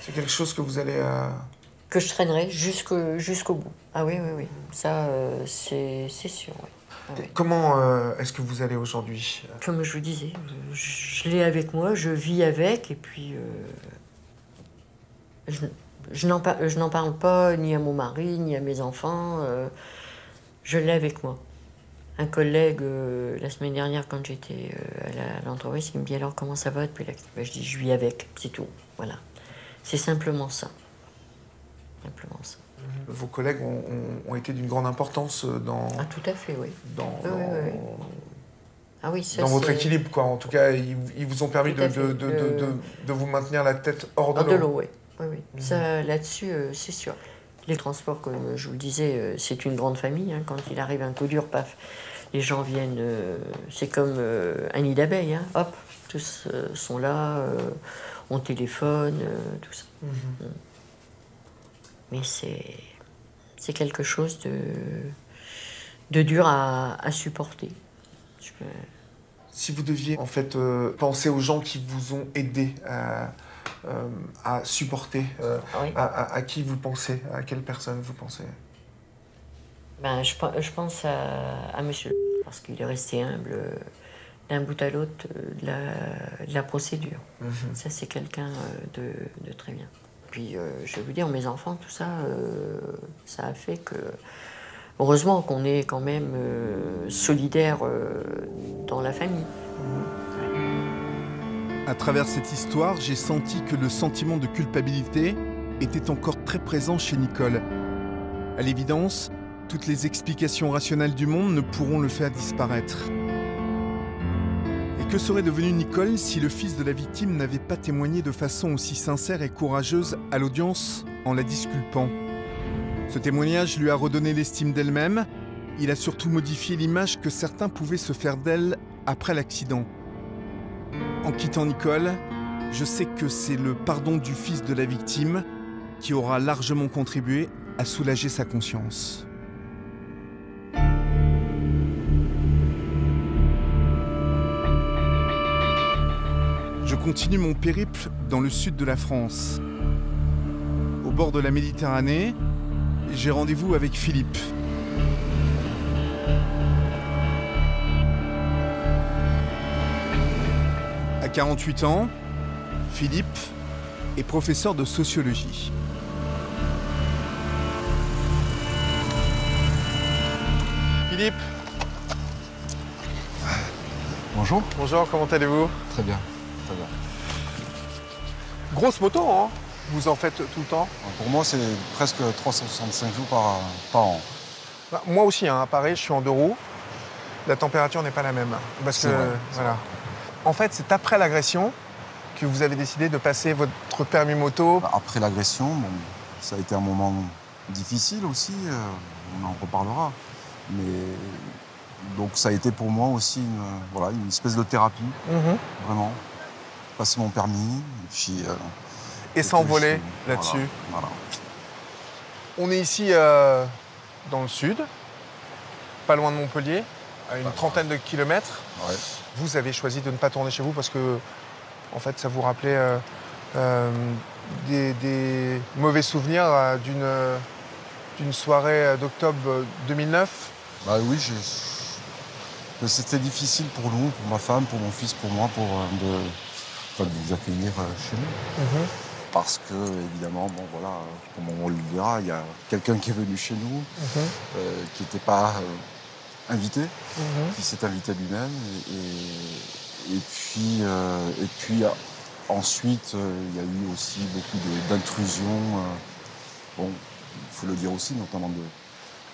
C'est quelque chose que vous allez. euh, que je traînerai jusqu'au jusqu'au bout. Ah oui, oui, oui. Ça, euh, c'est c'est sûr. oui. Comment euh, est-ce que vous allez aujourd'hui Comme je vous disais, je, je l'ai avec moi, je vis avec, et puis. euh, je je n'en par- parle pas ni à mon mari, ni à mes enfants. euh, je l'ai avec moi. Un collègue, euh, la semaine dernière, quand j'étais euh, à l'entreprise, il me dit Alors, comment ça va? Depuis l'accident Ben, Je dis Je vis avec, c'est tout. Voilà. C'est simplement ça. Simplement ça. Vos collègues ont, ont- ont été d'une grande importance euh, dans, Ah, tout à fait, oui. dans, oui, dans- oui, oui. Ah oui, ça dans votre équilibre. Quoi. En tout cas, ils, ils vous ont permis de, de, de, de, vous maintenir la tête hors de Hors de l'eau. oui. oui. Ça, là-dessus, euh, c'est sûr. Les transports, comme je vous le disais, euh, c'est une grande famille. hein. Quand il arrive un coup dur, paf, les gens viennent. euh, c'est comme euh, un nid d'abeilles. hein. Hop, tous sont là, on téléphone, tout ça. Mhm. Mais c'est, quelque chose de, de dur à, à supporter. Je peux- Si vous deviez en fait euh, penser aux gens qui vous ont aidé à, euh, à supporter, euh, Oui. à, à- à qui vous pensez, à quelle personne vous pensez? Ben, je, je pense à, monsieur, parce qu'il est resté humble d'un bout à l'autre de la, de la procédure. Ça, c'est quelqu'un de, de très bien. Puis, euh, je vais vous dire, mes enfants, tout ça, euh, ça a fait que. Heureusement qu'on est quand même euh, solidaire dans la famille. À travers cette histoire, j'ai senti que le sentiment de culpabilité était encore très présent chez Nicole. À l'évidence, toutes les explications rationnelles du monde ne pourront le faire disparaître. Que serait devenue Nicole si le fils de la victime n'avait pas témoigné de façon aussi sincère et courageuse à l'audience en la disculpant? Ce témoignage lui a redonné l'estime d'elle-même, il a surtout modifié l'image que certains pouvaient se faire d'elle après l'accident. En quittant Nicole, je sais que c'est le pardon du fils de la victime qui aura largement contribué à soulager sa conscience. Je continue mon périple dans le sud de la France. Au bord de la Méditerranée, j'ai rendez-vous avec Philippe. À 48 ans, Philippe est professeur de sociologie. Philippe, Bonjour. bonjour, comment allez-vous? Très bien. Très bien. Grosse moto, hein Vous en faites tout le temps Pour moi, c'est presque 365 jours par, par an. Bah, Moi aussi, hein, à Paris, je suis en deux roues. La température n'est pas la même. Parce que, vrai, voilà. En fait, c'est après l'agression que vous avez décidé de passer votre permis moto. Bah, Après l'agression, bon, ça a été un moment difficile aussi. euh, on en reparlera. Mais Donc ça a été pour moi aussi une, voilà, une espèce de thérapie, Mhm. vraiment. Passer mon permis, et puis... euh, Et s'envoler là-dessus. Voilà. On est ici euh, dans le sud, pas loin de Montpellier, à une trentaine de kilomètres. Ouais. Vous avez choisi de ne pas tourner chez vous parce que, en fait, ça vous rappelait euh, des, des mauvais souvenirs d'une d'une soirée d'octobre euh, 2009. Bah oui, c'était difficile pour nous, pour ma femme, pour mon fils, pour moi, pour de, de nous accueillir euh, chez nous. Parce que, évidemment, bon voilà, comme on le verra, il y a quelqu'un qui est venu chez nous, euh, qui n'était pas euh, invité, qui s'est invité lui-même. Et, et puis, euh, et puis ensuite, il y a eu aussi beaucoup d'intrusions. bon, il faut le dire aussi, notamment de,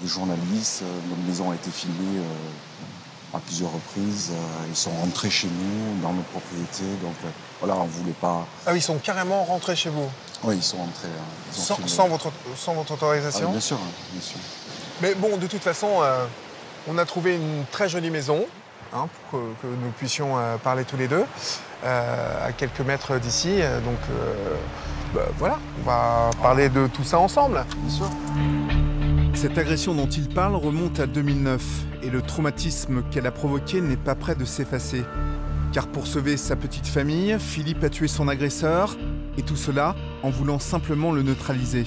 de journalistes. Euh, Notre maison a été filmée euh, à plusieurs reprises. Euh, Ils sont rentrés chez nous, dans nos propriétés. Donc euh, voilà, on ne voulait pas. Ah oui, ils sont carrément rentrés chez vous, Oui, ils sont rentrés. hein. Ils sans, votre, sans votre Ah, autorisation. bien sûr, hein, bien sûr. Mais bon, de toute façon, euh, on a trouvé une très jolie maison hein, pour que, que nous puissions euh, parler tous les deux, euh, à quelques mètres d'ici. Donc euh, bah, voilà, on va parler de tout ça ensemble. Bien sûr. Cette agression dont il parle remonte à 2009 et le traumatisme qu'elle a provoqué n'est pas prêt de s'effacer. Car pour sauver sa petite famille, Philippe a tué son agresseur et tout cela en voulant simplement le neutraliser.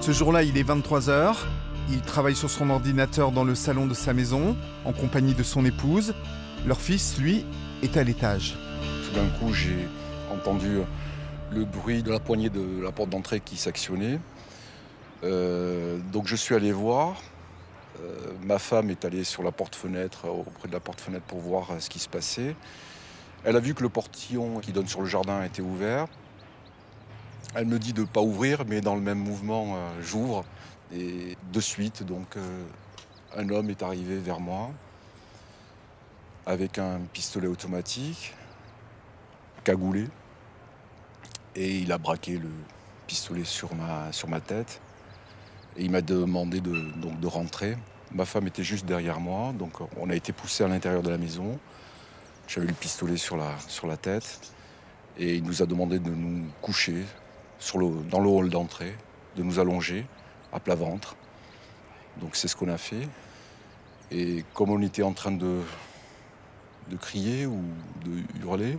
Ce jour-là, il est 23h, il travaille sur son ordinateur dans le salon de sa maison en compagnie de son épouse. Leur fils, lui, est à l'étage. Tout d'un coup, j'ai entendu le bruit de la poignée de la porte d'entrée qui s'actionnait. Euh, donc je suis allé voir. Euh, ma femme est allée sur la porte-fenêtre, euh, auprès de la porte-fenêtre pour voir ce qui se passait. Elle a vu que le portillon qui donne sur le jardin était ouvert. Elle me dit de ne pas ouvrir, mais dans le même mouvement, j'ouvre. Et de suite, donc, un homme est arrivé vers moi avec un pistolet automatique, cagoulé, et il a braqué le pistolet sur ma, sur ma tête. Et il m'a demandé de, donc, de rentrer. Ma femme était juste derrière moi, donc on a été poussé à l'intérieur de la maison. J'avais le pistolet sur la, sur la tête. Et il nous a demandé de nous coucher dans le hall d'entrée, de nous allonger à plat ventre. Donc c'est ce qu'on a fait. Et comme on était en train de, de crier ou de hurler,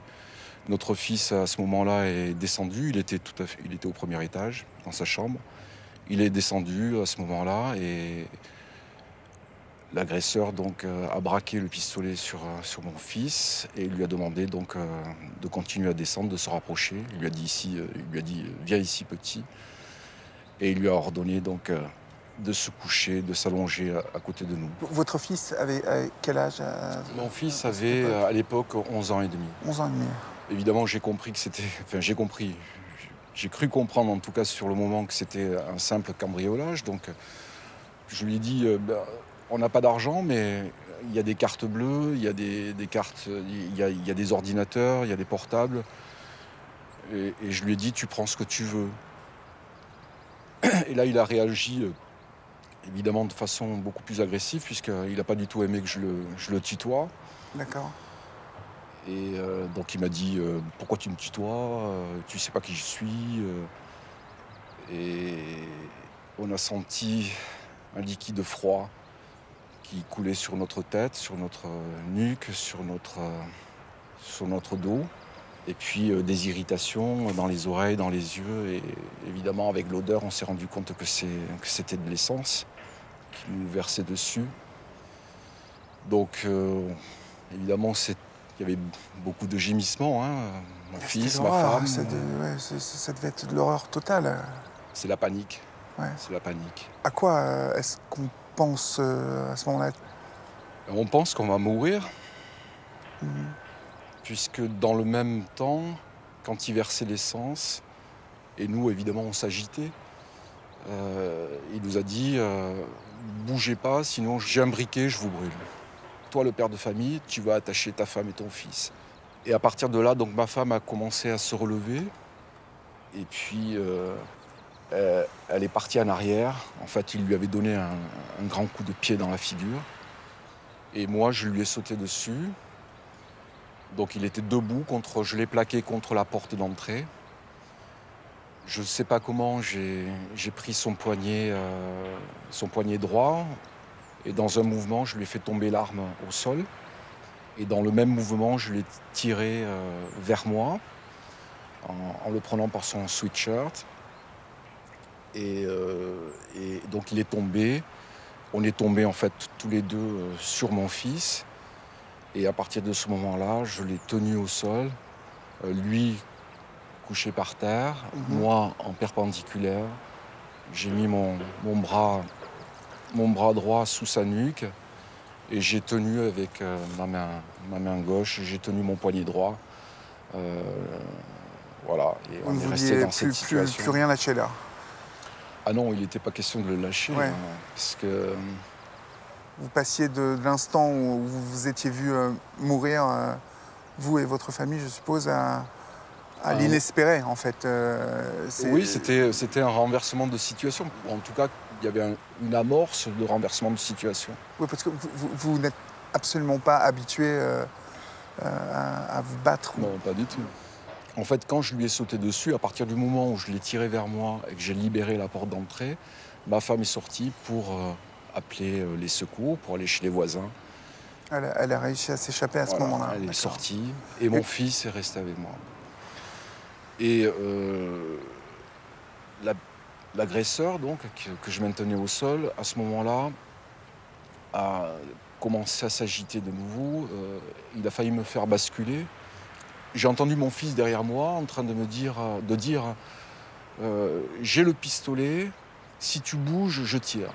notre fils à ce moment-là est descendu. Il était tout à fait, il était au premier étage dans sa chambre. Il est descendu à ce moment-là et l'agresseur donc euh, a braqué le pistolet sur, euh, sur mon fils et lui a demandé donc euh, de continuer à descendre, de se rapprocher. Il lui a dit ici, il lui a dit viens ici petit et il lui a ordonné donc de se coucher, de s'allonger à, côté de nous. Votre fils avait, quel âge Mon fils avait à l'époque 11 ans et demi. 11 ans et demi. Évidemment, j'ai compris que c'était. Enfin, j'ai compris. J'ai cru comprendre, en tout cas sur le moment, que c'était un simple cambriolage. Donc, je lui ai dit euh, ben, on n'a pas d'argent, mais il y a des cartes bleues, il y a des, cartes, il y a, des ordinateurs, il y a des portables. Et, et je lui ai dit tu prends ce que tu veux. Et là, il a réagi. euh, Évidemment de façon beaucoup plus agressive, puisqu'il n'a pas du tout aimé que je le, je le tutoie. D'accord. Et euh, donc il m'a dit euh, pourquoi tu me tutoies Euh, Tu sais pas qui je suis Et on a senti un liquide froid qui coulait sur notre tête, sur notre nuque, sur notre, sur notre dos. Et puis des irritations dans les oreilles, dans les yeux. Et évidemment avec l'odeur, on s'est rendu compte que c'était de l'essence qui nous versait dessus. Donc évidemment c'est il y avait beaucoup de gémissements, hein. mon fils, ma femme. Ça, devait être de l'horreur totale. C'est la panique. Ouais. C'est la panique. À quoi euh, est-ce qu'on pense euh, à ce moment-là? On pense qu'on va mourir, puisque dans le même temps, quand il versait l'essence, et nous évidemment on s'agitait, euh, il nous a dit euh, bougez pas, sinon j'ai un briquet, je vous brûle. Toi, le père de famille, tu vas attacher ta femme et ton fils. Et à partir de là, donc ma femme a commencé à se relever, et puis euh, euh, elle est partie en arrière. En fait, il lui avait donné un, grand coup de pied dans la figure. Et moi, je lui ai sauté dessus. Donc il était debout contre, je l'ai plaqué contre la porte d'entrée. Je ne sais pas comment j'ai j'ai pris son poignet, euh, son poignet droit et dans un mouvement, je lui ai fait tomber l'arme au sol. Et dans le même mouvement, je l'ai tiré euh, vers moi en, en le prenant par son sweatshirt. Et, euh, et donc il est tombé. On est tombé en fait tous les deux euh, sur mon fils. Et à partir de ce moment-là, je l'ai tenu au sol. Lui couché par terre, moi en perpendiculaire. J'ai mis mon, mon bras, mon bras droit sous sa nuque et j'ai tenu avec euh, ma, main, ma main gauche, j'ai tenu mon poignet droit. Euh, voilà, et on ne est resté dans plus, cette situation. plus rien lâcher là. Ah non, il n'était pas question de le lâcher. Ouais. hein, parce que Vous passiez de, de l'instant où vous vous étiez vu euh, mourir, euh, vous et votre famille, je suppose, à, à Ah, l'inespéré en fait. Euh, oui, c'était c'était un renversement de situation. En tout cas, il y avait un- une amorce de renversement de situation. Oui, parce que vous, vous- vous n'êtes absolument pas habitué euh, euh, à, à vous battre. Non, pas du tout. En fait, quand je lui ai sauté dessus, à partir du moment où je l'ai tiré vers moi et que j'ai libéré la porte d'entrée, ma femme est sortie pour euh, appeler les secours, pour aller chez les voisins. Elle, a- elle a réussi à s'échapper à ce Voilà, moment-là. Elle est sortie et mon Et- fils est resté avec moi. Et euh, la- l'agresseur, donc, que, je maintenais au sol, à ce moment-là, a commencé à s'agiter de nouveau. Euh, il a failli me faire basculer. J'ai entendu mon fils derrière moi en train de me dire, de dire euh, j'ai le pistolet, si tu bouges, je tire.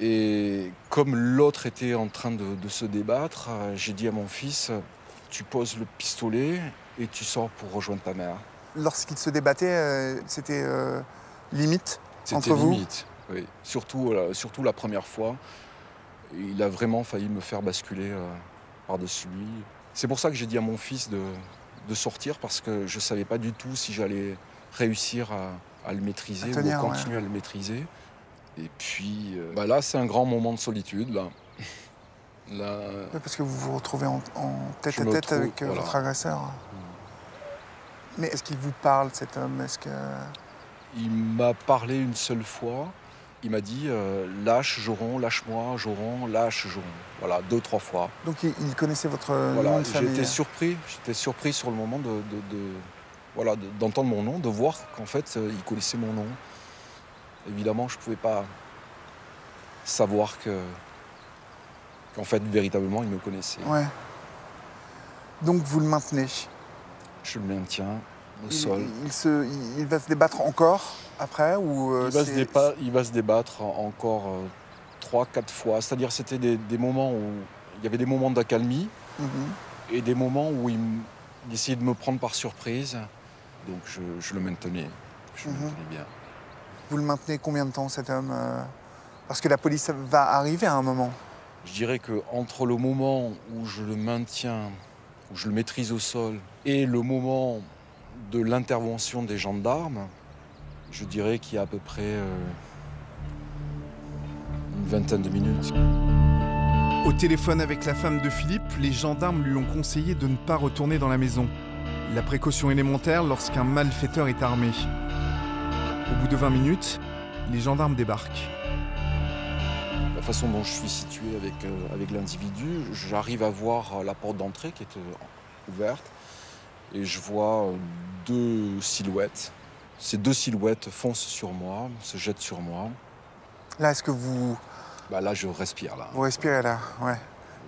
Et comme l'autre était en train de, de se débattre, euh, j'ai dit à mon fils, tu poses le pistolet et tu sors pour rejoindre ta mère. Lorsqu'il se débattait, euh, c'était euh, limite C'était entre vous limite, oui. Surtout, surtout la première fois. Il a vraiment failli me faire basculer euh, par-dessus lui. C'est pour ça que j'ai dit à mon fils de, de sortir parce que je ne savais pas du tout si j'allais réussir à, à le maîtriser À tenir, ou continuer à le maîtriser. Et puis euh, bah là, c'est un grand moment de solitude. Là. Là, Oui, Parce que vous vous retrouvez en, en tête à tête retrouve, avec euh, voilà. votre agresseur. Mais est-ce qu'il vous parle, cet homme? Est-ce que... Il m'a parlé une seule fois. Il m'a dit euh, lâche Joron, lâche-moi Joron, lâche Joron. Voilà, deux, trois fois. Donc il, connaissait votre nom Voilà, de famille j'étais surpris. J'étais surpris sur le moment de, de- de- voilà, de- d'entendre mon nom, de voir qu'en fait euh, il connaissait mon nom. Évidemment, je ne pouvais pas savoir que qu'en fait véritablement il me connaissait. Ouais. Donc vous le maintenez? Je le maintiens au Il, sol. il se, il, il va se débattre encore après ou euh, Il va, se c'est- dépa- il va se débattre en- encore euh, trois, quatre fois. C'est-à-dire c'était des, des moments où il y avait des moments d'accalmie Mhm. et des moments où il, essayait de me prendre par surprise. Donc je, je le maintenais. Je Mhm. maintenais bien. Vous le maintenez combien de temps cet homme euh, Parce que la police va arriver à un moment? Je dirais que entre le moment où je le maintiens, où je le maîtrise au sol, et le moment de l'intervention des gendarmes, je dirais qu'il y a à peu près euh, une vingtaine de minutes. Au téléphone avec la femme de Philippe, les gendarmes lui ont conseillé de ne pas retourner dans la maison. La précaution élémentaire lorsqu'un malfaiteur est armé. Au bout de 20 minutes, les gendarmes débarquent. La façon dont je suis situé avec, euh, avec l'individu, j'arrive à voir la porte d'entrée qui est euh, ouverte et je vois euh, deux silhouettes. Ces deux silhouettes foncent sur moi, se jettent sur moi. Là, est-ce que vous, Bah là, je respire là. vous respirez là ouais.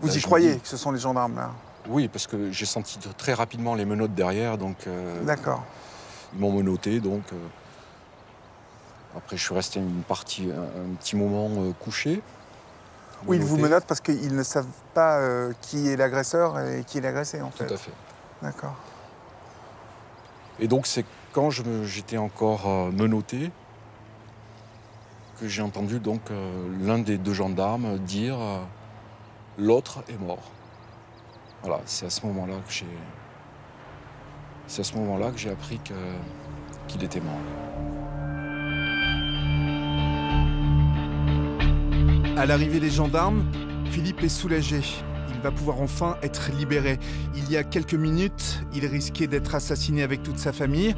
Vous Là, y croyez dis- que ce sont les gendarmes là Oui, parce que j'ai senti très rapidement les menottes derrière, donc euh, D'accord. ils m'ont menotté, donc euh, après je suis resté une partie, un, un petit moment euh, couché. Oui, ils vous menottent parce qu'ils ne savent pas qui est l'agresseur et qui est l'agressé en fait. Tout à fait. D'accord. Et donc c'est quand j'étais encore euh, menotté que j'ai entendu donc euh, l'un des deux gendarmes dire euh, l'autre est mort. Voilà, c'est à ce moment-là que j'ai c'est à ce moment-là que j'ai appris qu'il était mort. À l'arrivée des gendarmes, Philippe est soulagé. Va pouvoir enfin être libéré. Il y a quelques minutes, il risquait d'être assassiné avec toute sa famille.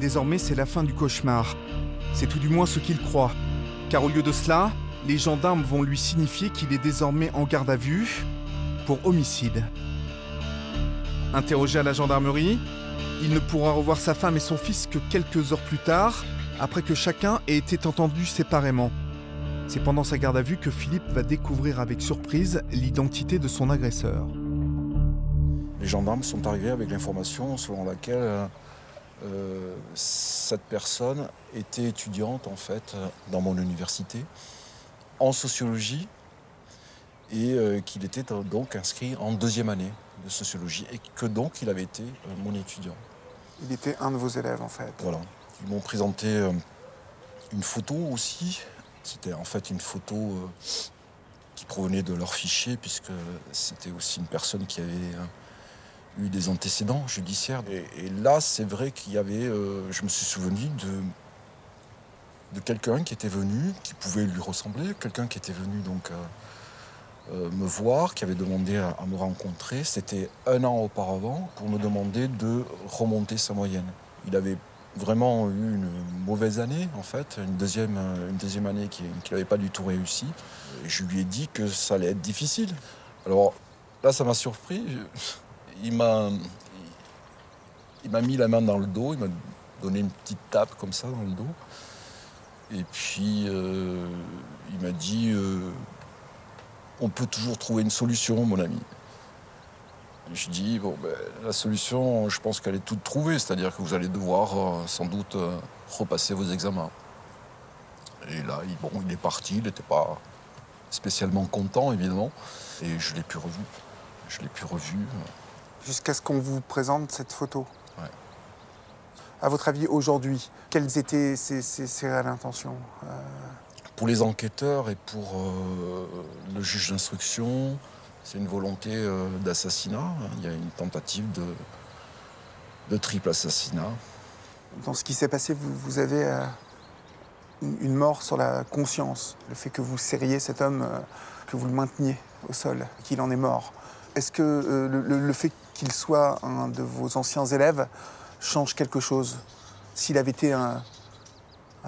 Désormais, c'est la fin du cauchemar. C'est tout du moins ce qu'il croit. Car au lieu de cela, les gendarmes vont lui signifier qu'il est désormais en garde à vue pour homicide. Interrogé à la gendarmerie, il ne pourra revoir sa femme et son fils que quelques heures plus tard, après que chacun ait été entendu séparément. C'est pendant sa garde à vue que Philippe va découvrir avec surprise l'identité de son agresseur. Les gendarmes sont arrivés avec l'information selon laquelle euh, euh, cette personne était étudiante en fait dans mon université en sociologie et euh, qu'il était donc inscrit en deuxième année de sociologie et que donc il avait été euh, mon étudiant. Il était un de vos élèves en fait. Voilà. Ils m'ont présenté euh, une photo aussi. C'était en fait une photo euh, qui provenait de leur fichier, puisque c'était aussi une personne qui avait euh, eu des antécédents judiciaires. Et, et là, c'est vrai qu'il y avait, euh, je me suis souvenu de, de quelqu'un qui était venu, qui pouvait lui ressembler, quelqu'un qui était venu donc me voir, qui avait demandé à, à me rencontrer. C'était un an auparavant pour me demander de remonter sa moyenne. Il avait vraiment eu une mauvaise année, en fait, une deuxième, euh, une deuxième année qui n'avait pas du tout réussi. Je lui ai dit que ça allait être difficile. Alors là, ça m'a surpris. Il m'a, il m'a mis la main dans le dos, il m'a donné une petite tape comme ça dans le dos. Et puis, euh, il m'a dit euh, On peut toujours trouver une solution, mon ami. Je dis Bon, ben, la solution, je pense qu'elle est toute trouvée, c'est-à-dire que vous allez devoir euh, sans doute euh, repasser vos examens. Et là, il, bon, il est parti, il n'était pas spécialement content, évidemment. Et je l'ai plus revu. Je l'ai plus revu. Jusqu'à ce qu'on vous présente cette photo. Ouais. À votre avis, aujourd'hui, quelles étaient ses, ses- ses réelles intentions Euh, Pour les enquêteurs et pour euh, le juge d'instruction, c'est une volonté euh, d'assassinat. Il y a une tentative de, triple assassinat. Dans ce qui s'est passé, vous, avez euh, une, mort sur la conscience. Le fait que vous serriez cet homme, euh, que vous le mainteniez au sol, qu'il en est mort. Est-ce que le, fait qu'il soit un de vos anciens élèves change quelque chose? S'il avait été un,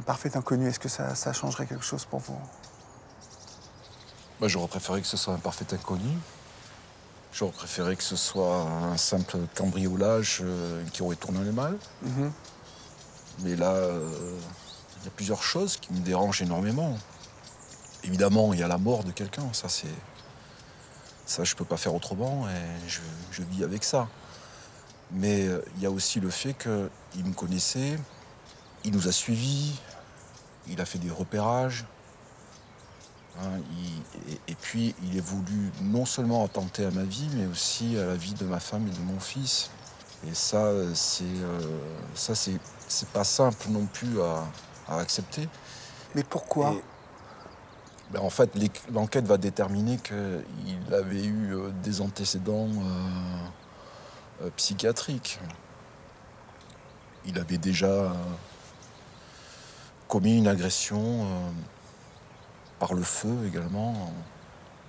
parfait inconnu, est-ce que ça changerait quelque chose pour vous? Moi, j'aurais préféré que ce soit un parfait inconnu. J'aurais préféré que ce soit un simple cambriolage euh, qui aurait tourné le mal. Mhm. Mais là, euh, il y a plusieurs choses qui me dérangent énormément. Évidemment, il y a la mort de quelqu'un, ça c'est. Ça, je peux pas faire autrement et je, je vis avec ça. Mais euh, il y a aussi le fait qu'il me connaissait, il nous a suivis, il a fait des repérages. Hein, il- et, et puis, il est voulu non seulement attenter à ma vie, mais aussi à la vie de ma femme et de mon fils. Et ça, c'est euh, c'est pas simple non plus à, à accepter. Mais pourquoi? Et, ben, en fait, l'enquête va déterminer qu'il avait eu euh, des antécédents euh, euh, psychiatriques. Il avait déjà euh, commis une agression par le feu également,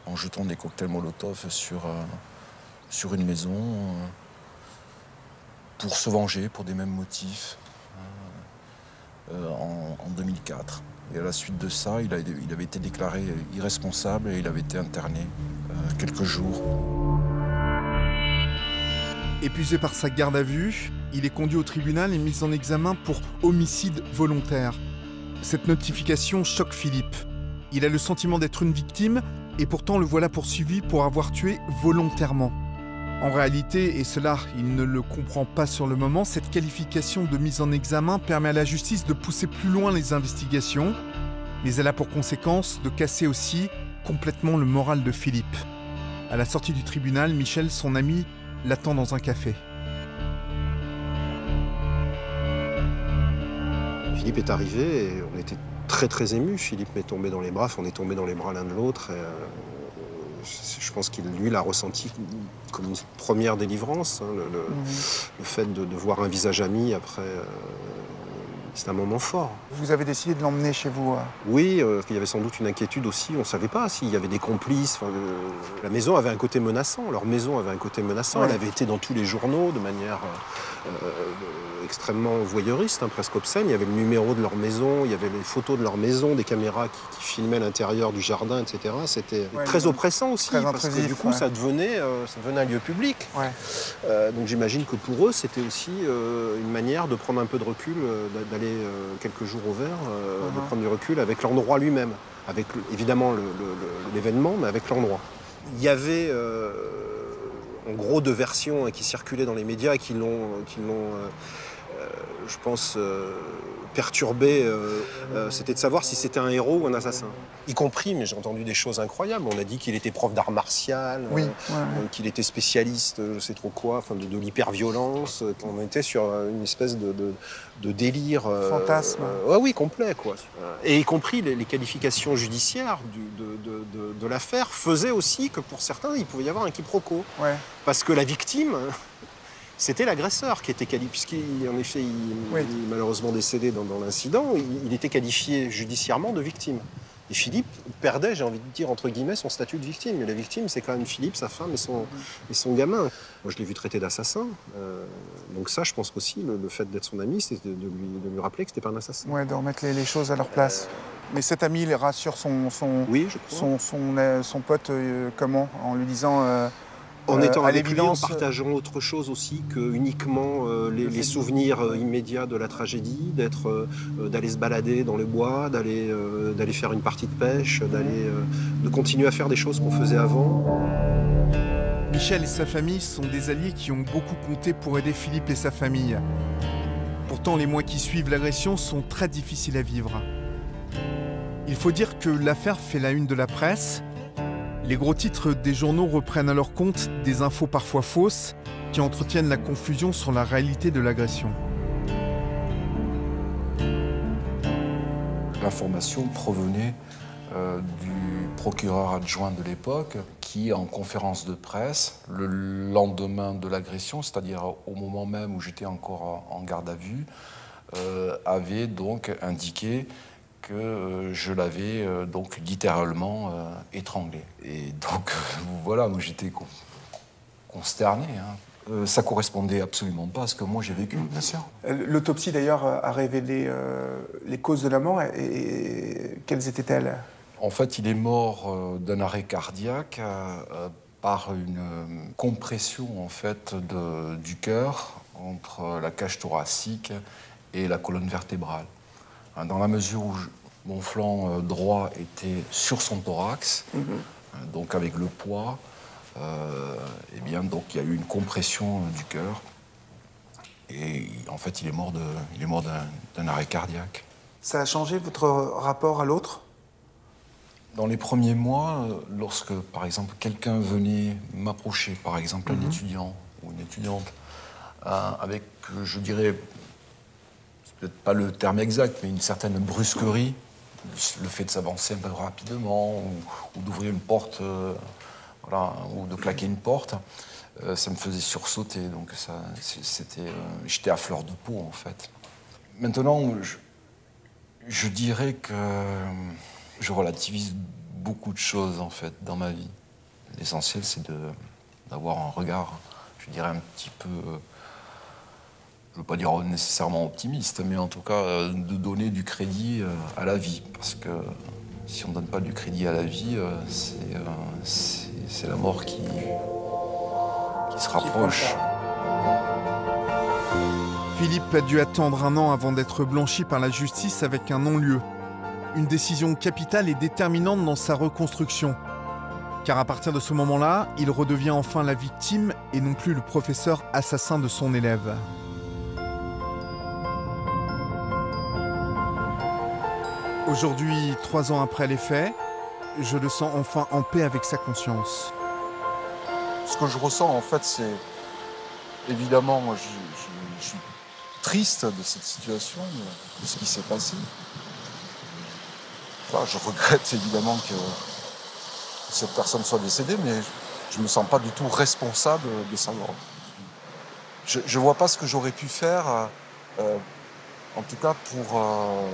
en, jetant des cocktails Molotov sur, euh, une maison euh, pour se venger pour des mêmes motifs euh, en, en 2004. Et à la suite de ça, il, avait été déclaré irresponsable et il avait été interné quelques jours. Épuisé par sa garde à vue, il est conduit au tribunal et mis en examen pour homicide volontaire. Cette notification choque Philippe. Il a le sentiment d'être une victime et pourtant le voilà poursuivi pour avoir tué volontairement. En réalité, et cela il ne le comprend pas sur le moment, cette qualification de mise en examen permet à la justice de pousser plus loin les investigations, mais elle a pour conséquence de casser aussi complètement le moral de Philippe. À la sortie du tribunal, Michel, son ami, l'attend dans un café. Philippe est arrivé et on était très très émus. Philippe m'est tombé dans les bras, on est tombé dans les bras l'un de l'autre. euh, je pense qu'il lui l'a ressenti comme une première délivrance, hein, le, le- le fait de, de voir un visage ami après euh, C'est un moment fort. Vous avez décidé de l'emmener chez vous euh, Oui, euh, il y avait sans doute une inquiétude aussi. On ne savait pas s'il y avait des complices. Enfin, le- la maison avait un côté menaçant. Leur maison avait un côté menaçant. Ouais. Elle avait été dans tous les journaux de manière euh, euh, extrêmement voyeuriste, hein, presque obscène. Il y avait le numéro de leur maison, il y avait les photos de leur maison, des caméras qui, qui filmaient l'intérieur du jardin, etc. C'était Ouais, très oppressant aussi, Très parce que du coup, ouais. ça, devenait, euh, ça devenait un lieu public. Euh, donc j'imagine que pour eux, c'était aussi euh, une manière de prendre un peu de recul, euh, d'a- d'aller euh, quelques jours au vert, euh, de Mhm. prendre du recul avec l'endroit lui-même, avec évidemment l'événement, mais avec l'endroit. Il y avait euh, en gros deux versions hein, qui circulaient dans les médias et qui l'ont, qui l'ont euh, euh, je pense, euh, perturbé. euh, euh, c'était de savoir si c'était un héros ou un assassin. Y compris, mais j'ai entendu des choses incroyables. On a dit qu'il était prof d'art martial, Oui, ouais, ouais. qu'il était spécialiste, je sais trop quoi, enfin, de, de l'hyperviolence. On était sur une espèce de, de- de délire. euh, Fantasme. euh, ouais, oui, complet, quoi. Et y compris les, les qualifications judiciaires du- de, de- de- de l'affaire faisaient aussi que pour certains, il pouvait y avoir un quiproquo. Ouais. Parce que la victime, (laughs) c'était l'agresseur qui était qualifié, puisqu'en effet, il, Oui. il est malheureusement décédé dans, dans l'incident, il, il était qualifié judiciairement de victime. Et Philippe perdait, j'ai envie de dire, entre guillemets, son statut de victime. Et la victime, c'est quand même Philippe, sa femme et son, et son gamin. Moi, je l'ai vu traité d'assassin. Euh, donc ça, je pense qu'aussi, le, le fait d'être son ami, c'était de, de lui, de lui rappeler que c'était pas un assassin. Ouais, de remettre les, les choses à leur place. Mais cet ami, il rassure son, son, Oui, son, son, euh, son pote euh, comment En lui disant. Euh, En euh, étant à avec lui, en l'évidence. partageant autre chose aussi que uniquement euh, les, souvenirs euh, immédiats de la tragédie, d'être, euh, euh, d'aller se balader dans le bois, d'aller, euh, d'aller faire une partie de pêche, d'aller, euh, de continuer à faire des choses qu'on faisait avant. Michel et sa famille sont des alliés qui ont beaucoup compté pour aider Philippe et sa famille. Pourtant, les mois qui suivent l'agression sont très difficiles à vivre. Il faut dire que l'affaire fait la une de la presse. Les gros titres des journaux reprennent à leur compte des infos parfois fausses qui entretiennent la confusion sur la réalité de l'agression. L'information provenait euh, du procureur adjoint de l'époque qui, en conférence de presse, le lendemain de l'agression, c'est-à-dire au moment même où j'étais encore en garde à vue, euh, avait donc indiqué que euh, je l'avais euh, donc littéralement euh, étranglé. Et donc (laughs) voilà, moi j'étais con- consterné. hein. Euh, ça correspondait absolument pas à ce que moi j'ai vécu. Bien sûr. L'autopsie d'ailleurs a révélé euh, les causes de la mort et, et quelles étaient-elles? En fait, il est mort euh, d'un arrêt cardiaque par une compression en fait de- du cœur entre la cage thoracique et la colonne vertébrale. Hein, Dans la mesure où je- mon flanc euh, droit était sur son thorax, euh, donc avec le poids, euh, eh bien donc il y a eu une compression euh, du cœur. Et en fait il est mort d'un arrêt cardiaque. Ça a changé votre rapport à l'autre? Dans les premiers mois, lorsque, par exemple, quelqu'un venait m'approcher, par exemple un étudiant ou une étudiante, euh, avec, je dirais, peut-être pas le terme exact, mais une certaine brusquerie, le fait de s'avancer un peu rapidement ou, ou d'ouvrir une porte, euh, voilà, ou de claquer une porte, euh, ça me faisait sursauter. Donc ça, c'était, euh, j'étais à fleur de peau en fait. Maintenant, je, je dirais que je relativise beaucoup de choses en fait dans ma vie. L'essentiel, c'est de, d'avoir un regard, je dirais un petit peu, je ne veux pas dire nécessairement optimiste, mais en tout cas euh, de donner du crédit euh, à la vie. Parce que si on ne donne pas du crédit à la vie, euh, c'est, la mort qui, qui se rapproche. Philippe a dû attendre un an avant d'être blanchi par la justice avec un non-lieu. Une décision capitale et déterminante dans sa reconstruction. Car à partir de ce moment-là, il redevient enfin la victime et non plus le professeur assassin de son élève. Aujourd'hui, trois ans après les faits, je le sens enfin en paix avec sa conscience. Ce que je ressens, en fait, c'est évidemment, je, suis triste de cette situation, de, ce qui s'est passé. Je regrette évidemment que cette personne soit décédée, mais je ne me sens pas du tout responsable de sa mort. Je ne vois pas ce que j'aurais pu faire euh, en tout cas pour, euh,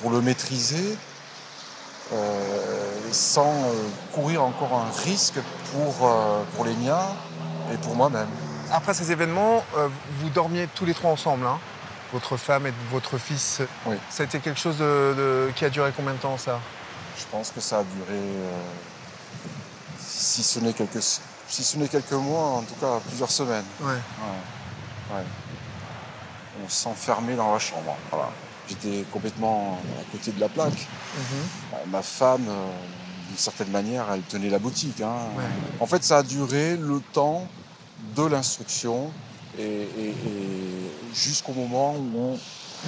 pour le maîtriser euh, sans euh, courir encore un risque pour, pour les miens et pour moi-même. Après ces événements, vous dormiez tous les trois ensemble, hein? Votre femme et votre fils. Oui. Ça a été quelque chose de, de- qui a duré combien de temps, ça? Je pense que ça a duré, si ce n'est quelques, si ce n'est quelques mois, en tout cas plusieurs semaines. Ouais. Ouais. Ouais. On s'enfermait dans la chambre. Voilà. J'étais complètement à côté de la plaque. Mhm. Euh, Ma femme, euh, d'une certaine manière, elle tenait la boutique. hein. Ouais. En fait, ça a duré le temps de l'instruction et, et- et jusqu'au moment où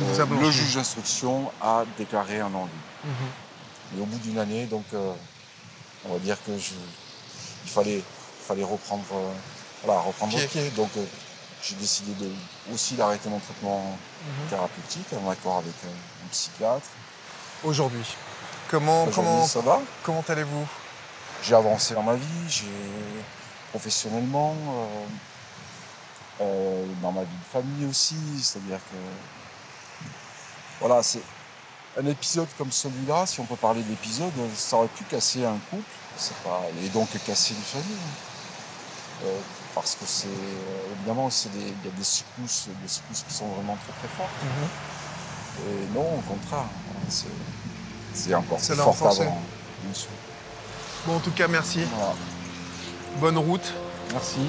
euh, le juge d'instruction a déclaré un non-lieu. Mhm. Et au bout d'une année, donc, euh, on va dire que je, il fallait, fallait reprendre, euh, voilà, reprendre Pied. pied. Donc, j'ai décidé de, aussi d'arrêter mon traitement Mhm. thérapeutique en accord avec euh, un psychiatre. Aujourd'hui, comment, Aujourd'hui, comment, ça va. comment allez-vous? J'ai avancé dans ma vie, j'ai professionnellement, euh, euh, dans ma vie de famille aussi. C'est-à-dire que, voilà, c'est un épisode comme celui-là, si on peut parler d'épisode, ça aurait pu casser un couple, c'est pas, et donc casser une famille. Euh, parce que c'est, euh, évidemment, il y a des secousses, des secousses qui sont vraiment très très fortes. Mhm. Et non, au contraire, c'est, c'est encore plus fort qu'avant. Bon, en tout cas, merci. Voilà. Bonne route. Merci.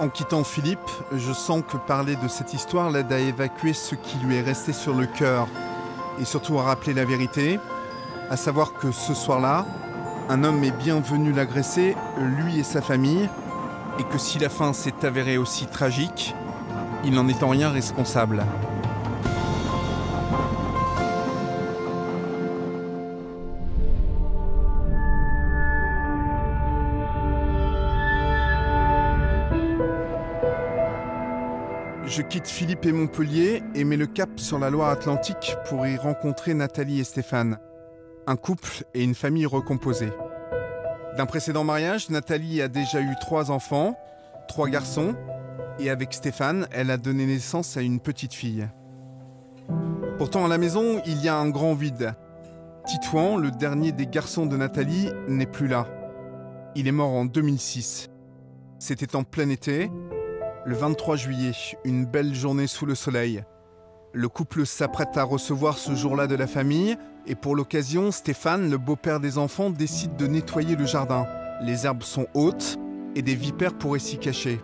En quittant Philippe, je sens que parler de cette histoire l'aide à évacuer ce qui lui est resté sur le cœur et surtout à rappeler la vérité, à savoir que ce soir-là, un homme est bien venu l'agresser, lui et sa famille, et que si la fin s'est avérée aussi tragique, il n'en est en rien responsable. Je quitte Philippe et Montpellier et mets le cap sur la Loire-Atlantique pour y rencontrer Nathalie et Stéphane. Un couple et une famille recomposée. D'un précédent mariage, Nathalie a déjà eu trois enfants, trois garçons, et avec Stéphane, elle a donné naissance à une petite fille. Pourtant, à la maison, il y a un grand vide. Titouan, le dernier des garçons de Nathalie, n'est plus là. Il est mort en 2006. C'était en plein été, le 23 juillet, une belle journée sous le soleil. Le couple s'apprête à recevoir ce jour-là de la famille et pour l'occasion, Stéphane, le beau-père des enfants, décide de nettoyer le jardin. Les herbes sont hautes et des vipères pourraient s'y cacher.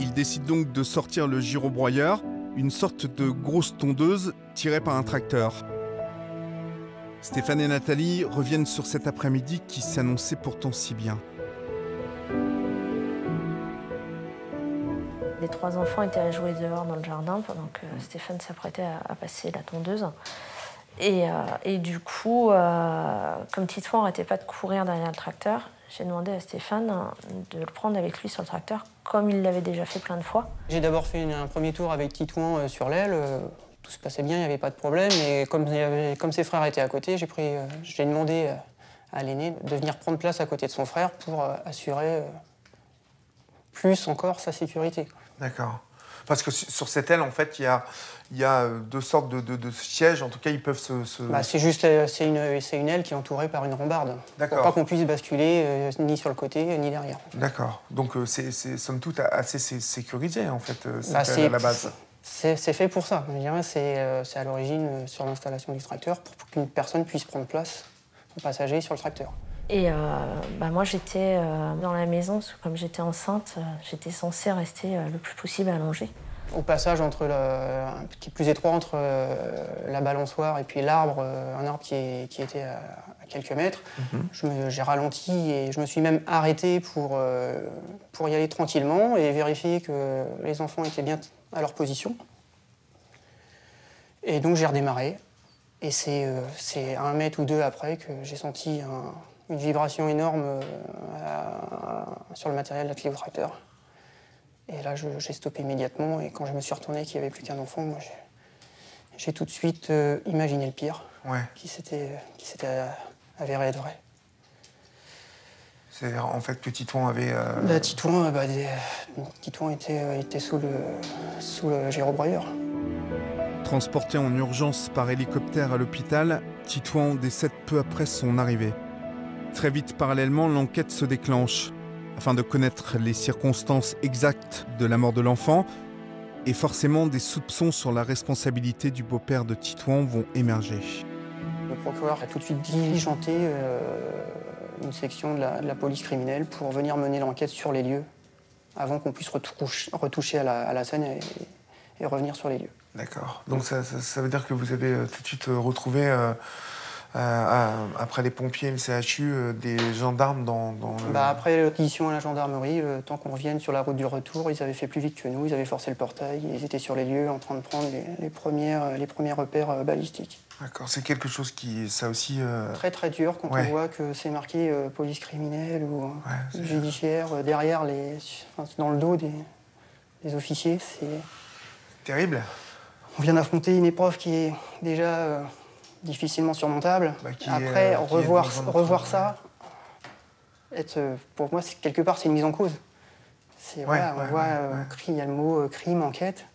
Il décide donc de sortir le gyrobroyeur, une sorte de grosse tondeuse tirée par un tracteur. Stéphane et Nathalie reviennent sur cet après-midi qui s'annonçait pourtant si bien. Les trois enfants étaient à jouer dehors dans le jardin pendant que Stéphane s'apprêtait à, à passer la tondeuse. Et, euh, et du coup, euh, comme Titouan n'arrêtait pas de courir derrière le tracteur, j'ai demandé à Stéphane de le prendre avec lui sur le tracteur, comme il l'avait déjà fait plein de fois. J'ai d'abord fait une- un premier tour avec Titouan euh, sur l'aile. tout se passait bien, il n'y avait pas de problème. Et comme, il y avait- comme ses frères étaient à côté, j'ai euh, demandé à l'aîné de venir prendre place à côté de son frère pour euh, assurer euh, plus encore sa sécurité. D'accord. Parce que su- sur cette aile, en fait, il y a, il y a euh, deux sortes de, de- de sièges. En tout cas, ils peuvent se. se- Bah, c'est juste euh, c'est une, c'est une aile qui est entourée par une rambarde. D'accord. Pour pas qu'on puisse basculer euh, ni sur le côté ni derrière. D'accord. Donc, c'est, c'est somme toute assez sé- sécurisé, en fait, cette Bah, c'est- à la base. C'est c'est fait pour ça. C'est à l'origine sur l'installation du tracteur pour qu'une personne puisse prendre place au passager sur le tracteur. Et euh, bah, moi, j'étais euh, dans la maison, parce que comme j'étais enceinte, euh, j'étais censée rester euh, le plus possible allongée. Au passage entre le, qui est plus étroit entre euh, la balançoire et puis l'arbre, euh, un arbre qui, est- qui était à, à quelques mètres, me- j'ai ralenti et je me suis même arrêté pour, euh, pour y aller tranquillement et vérifier que les enfants étaient bien à leur position. Et donc j'ai redémarré. Et c'est euh, c'est un mètre ou deux après que j'ai senti un- une vibration énorme euh, à- sur le matériel de au tracteur. Et là, j'ai stoppé immédiatement. Et quand je me suis retourné qu'il n'y avait plus qu'un enfant, moi, j'ai- tout de suite euh, imaginé le pire Ouais. qui s'était qui s'était avéré être vrai. C'est-à-dire en fait que Titouan avait. euh, Bah, Titouan, euh, bah, des- Titouan était, euh, était sous le, sous le gyrobroyeur. Transporté en urgence par hélicoptère à l'hôpital, Titouan décède peu après son arrivée. Très vite, parallèlement, l'enquête se déclenche afin de connaître les circonstances exactes de la mort de l'enfant. Et forcément, des soupçons sur la responsabilité du beau-père de Titouan vont émerger. Le procureur a tout de suite diligenté euh, une section de la, de la police criminelle pour venir mener l'enquête sur les lieux avant qu'on puisse retoucher, retoucher à, la, à la scène et, et revenir sur les lieux. D'accord. Donc ça, ça- ça veut dire que vous avez euh, tout de suite euh, retrouvé, euh, euh, à- après les pompiers et le CHU, euh, des gendarmes dans, dans le... Bah, après l'audition à la gendarmerie, le temps qu'on revienne sur la route du retour, ils avaient fait plus vite que nous, ils avaient forcé le portail, ils étaient sur les lieux en train de prendre les, les premières, les premiers repères euh, balistiques. D'accord, c'est quelque chose qui, ça aussi... euh, Très très dur quand Ouais. on voit que c'est marqué euh, police criminelle ou euh, judiciaire euh, derrière les, enfin, dans le dos des, des officiers. C'est terrible. On vient d'affronter une épreuve qui est déjà euh, difficilement surmontable. Bah, Après euh, est revoir, revoir ça, être, euh, pour moi quelque part c'est une mise en cause. C'est voilà, ouais, on voit, ouais, euh, il y a le mot euh, crime, enquête.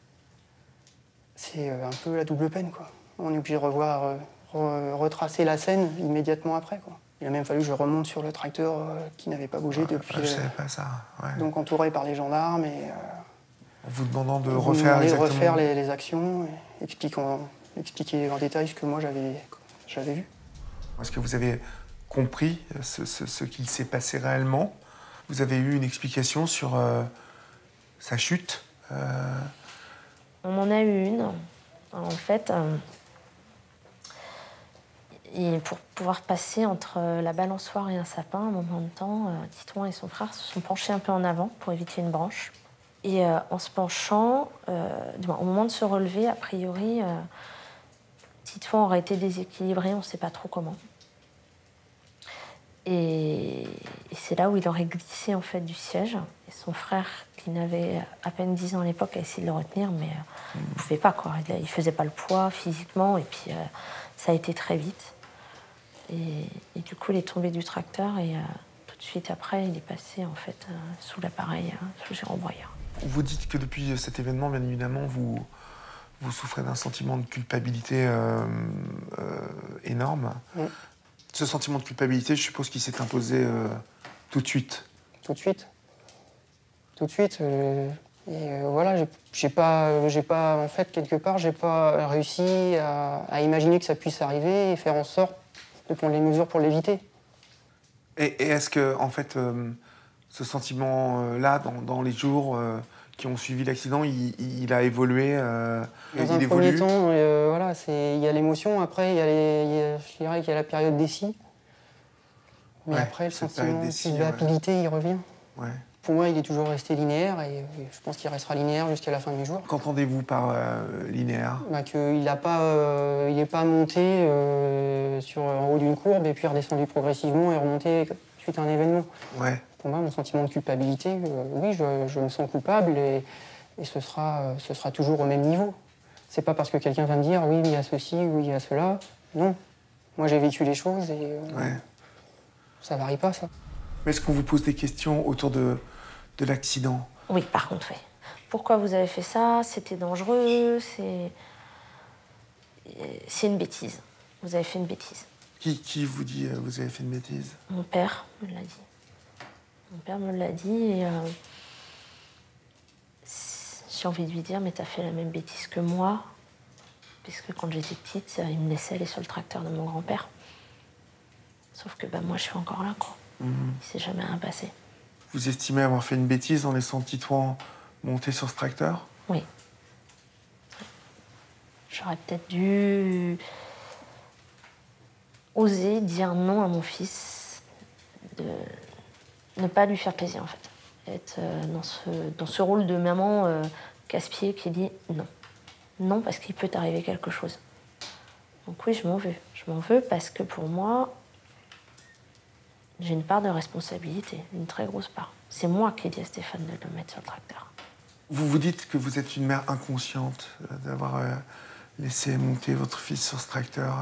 C'est euh, un peu la double peine quoi. On est obligé de revoir, re- retracer la scène immédiatement après quoi. Il a même fallu que je remonte sur le tracteur qui n'avait pas bougé depuis. Ah, je savais pas ça. donc entouré par les gendarmes et En vous demandant de refaire exactement... refaire les, les actions, expliquant- expliquer en détail ce que moi j'avais j'avais vu. Est-ce que vous avez compris euh, ce, ce- ce qu'il s'est passé réellement? Vous avez eu une explication sur euh, sa chute euh, On en a eu une. En fait, euh, et pour pouvoir passer entre la balançoire et un sapin, à un moment de temps, euh, Titouan et son frère se sont penchés un peu en avant pour éviter une branche. Et euh, en se penchant, euh, au moment de se relever, a priori, euh, Titouan aurait été déséquilibré, on ne sait pas trop comment. Et, c'est là où il aurait glissé en fait du siège. Son frère, qui n'avait à peine 10 ans à l'époque, a essayé de le retenir, mais euh, il ne pouvait pas. Quoi. Il, il faisait pas le poids physiquement, et puis euh, ça a été très vite. Et, du coup, il est tombé du tracteur, et euh, tout de suite après, il est passé en fait sous l'appareil, euh, sous le gyrobroyeur. Vous dites que depuis cet événement, bien évidemment, vous, vous souffrez d'un sentiment de culpabilité euh, euh, énorme. Mm. Ce sentiment de culpabilité, je suppose qu'il s'est imposé euh, tout de suite. Tout de suite. Tout de suite. et voilà, j'ai- pas, j'ai pas, en fait, quelque part, j'ai pas réussi à, à imaginer que ça puisse arriver et faire en sorte de prendre les mesures pour l'éviter. Et, et est-ce que, en fait, ce sentiment-là, dans, dans les jours qui ont suivi l'accident, il, il a évolué euh, Dans il un premier temps, euh, voilà, c'est, il y a l'émotion. Après, il y a, les, il y a- je dirais qu'il y a la période des si. Mais Ouais, après, le sentiment de si, ouais. il revient. Ouais. Pour moi, il est toujours resté linéaire et, je pense qu'il restera linéaire jusqu'à la fin du jour. Qu'entendez-vous par euh, linéaire? Bah, qu'il n'est pas, il est pas monté sur, en haut d'une courbe et puis redescendu progressivement et remonté suite à un événement. Ouais. Moi, mon sentiment de culpabilité, euh, oui, je, je me sens coupable et, et ce, sera, euh, ce sera toujours au même niveau. C'est pas parce que quelqu'un va me dire oui, il y a ceci, oui, il y a cela. Non. Moi, j'ai vécu les choses et euh, Ouais. ça varie pas, ça. Mais est-ce qu'on vous pose des questions autour de, de l'accident? Oui, par contre, oui. Pourquoi vous avez fait ça? C'était dangereux, c'est. C'est une bêtise. Vous avez fait une bêtise. qui, qui vous dit euh, vous avez fait une bêtise? Mon père me l'a dit. Mon père me l'a dit et euh, j'ai envie de lui dire mais t'as fait la même bêtise que moi puisque quand j'étais petite euh, il me laissait aller sur le tracteur de mon grand-père. Sauf que bah, moi je suis encore là quoi. Mhm. Il s'est jamais rien passé. Vous estimez avoir fait une bêtise en laissant Titouan monter sur ce tracteur? Oui. J'aurais peut-être dû oser dire non à mon fils, de ne pas lui faire plaisir en fait. Être euh, dans ce, dans ce rôle de maman euh, casse-pied qui dit non. Non parce qu'il peut t'arriver quelque chose. Donc oui, je m'en veux. Je m'en veux parce que pour moi, j'ai une part de responsabilité, une très grosse part. C'est moi qui ai dit à Stéphane de le mettre sur le tracteur. Vous vous dites que vous êtes une mère inconsciente euh, d'avoir euh, laissé monter votre fils sur ce tracteur.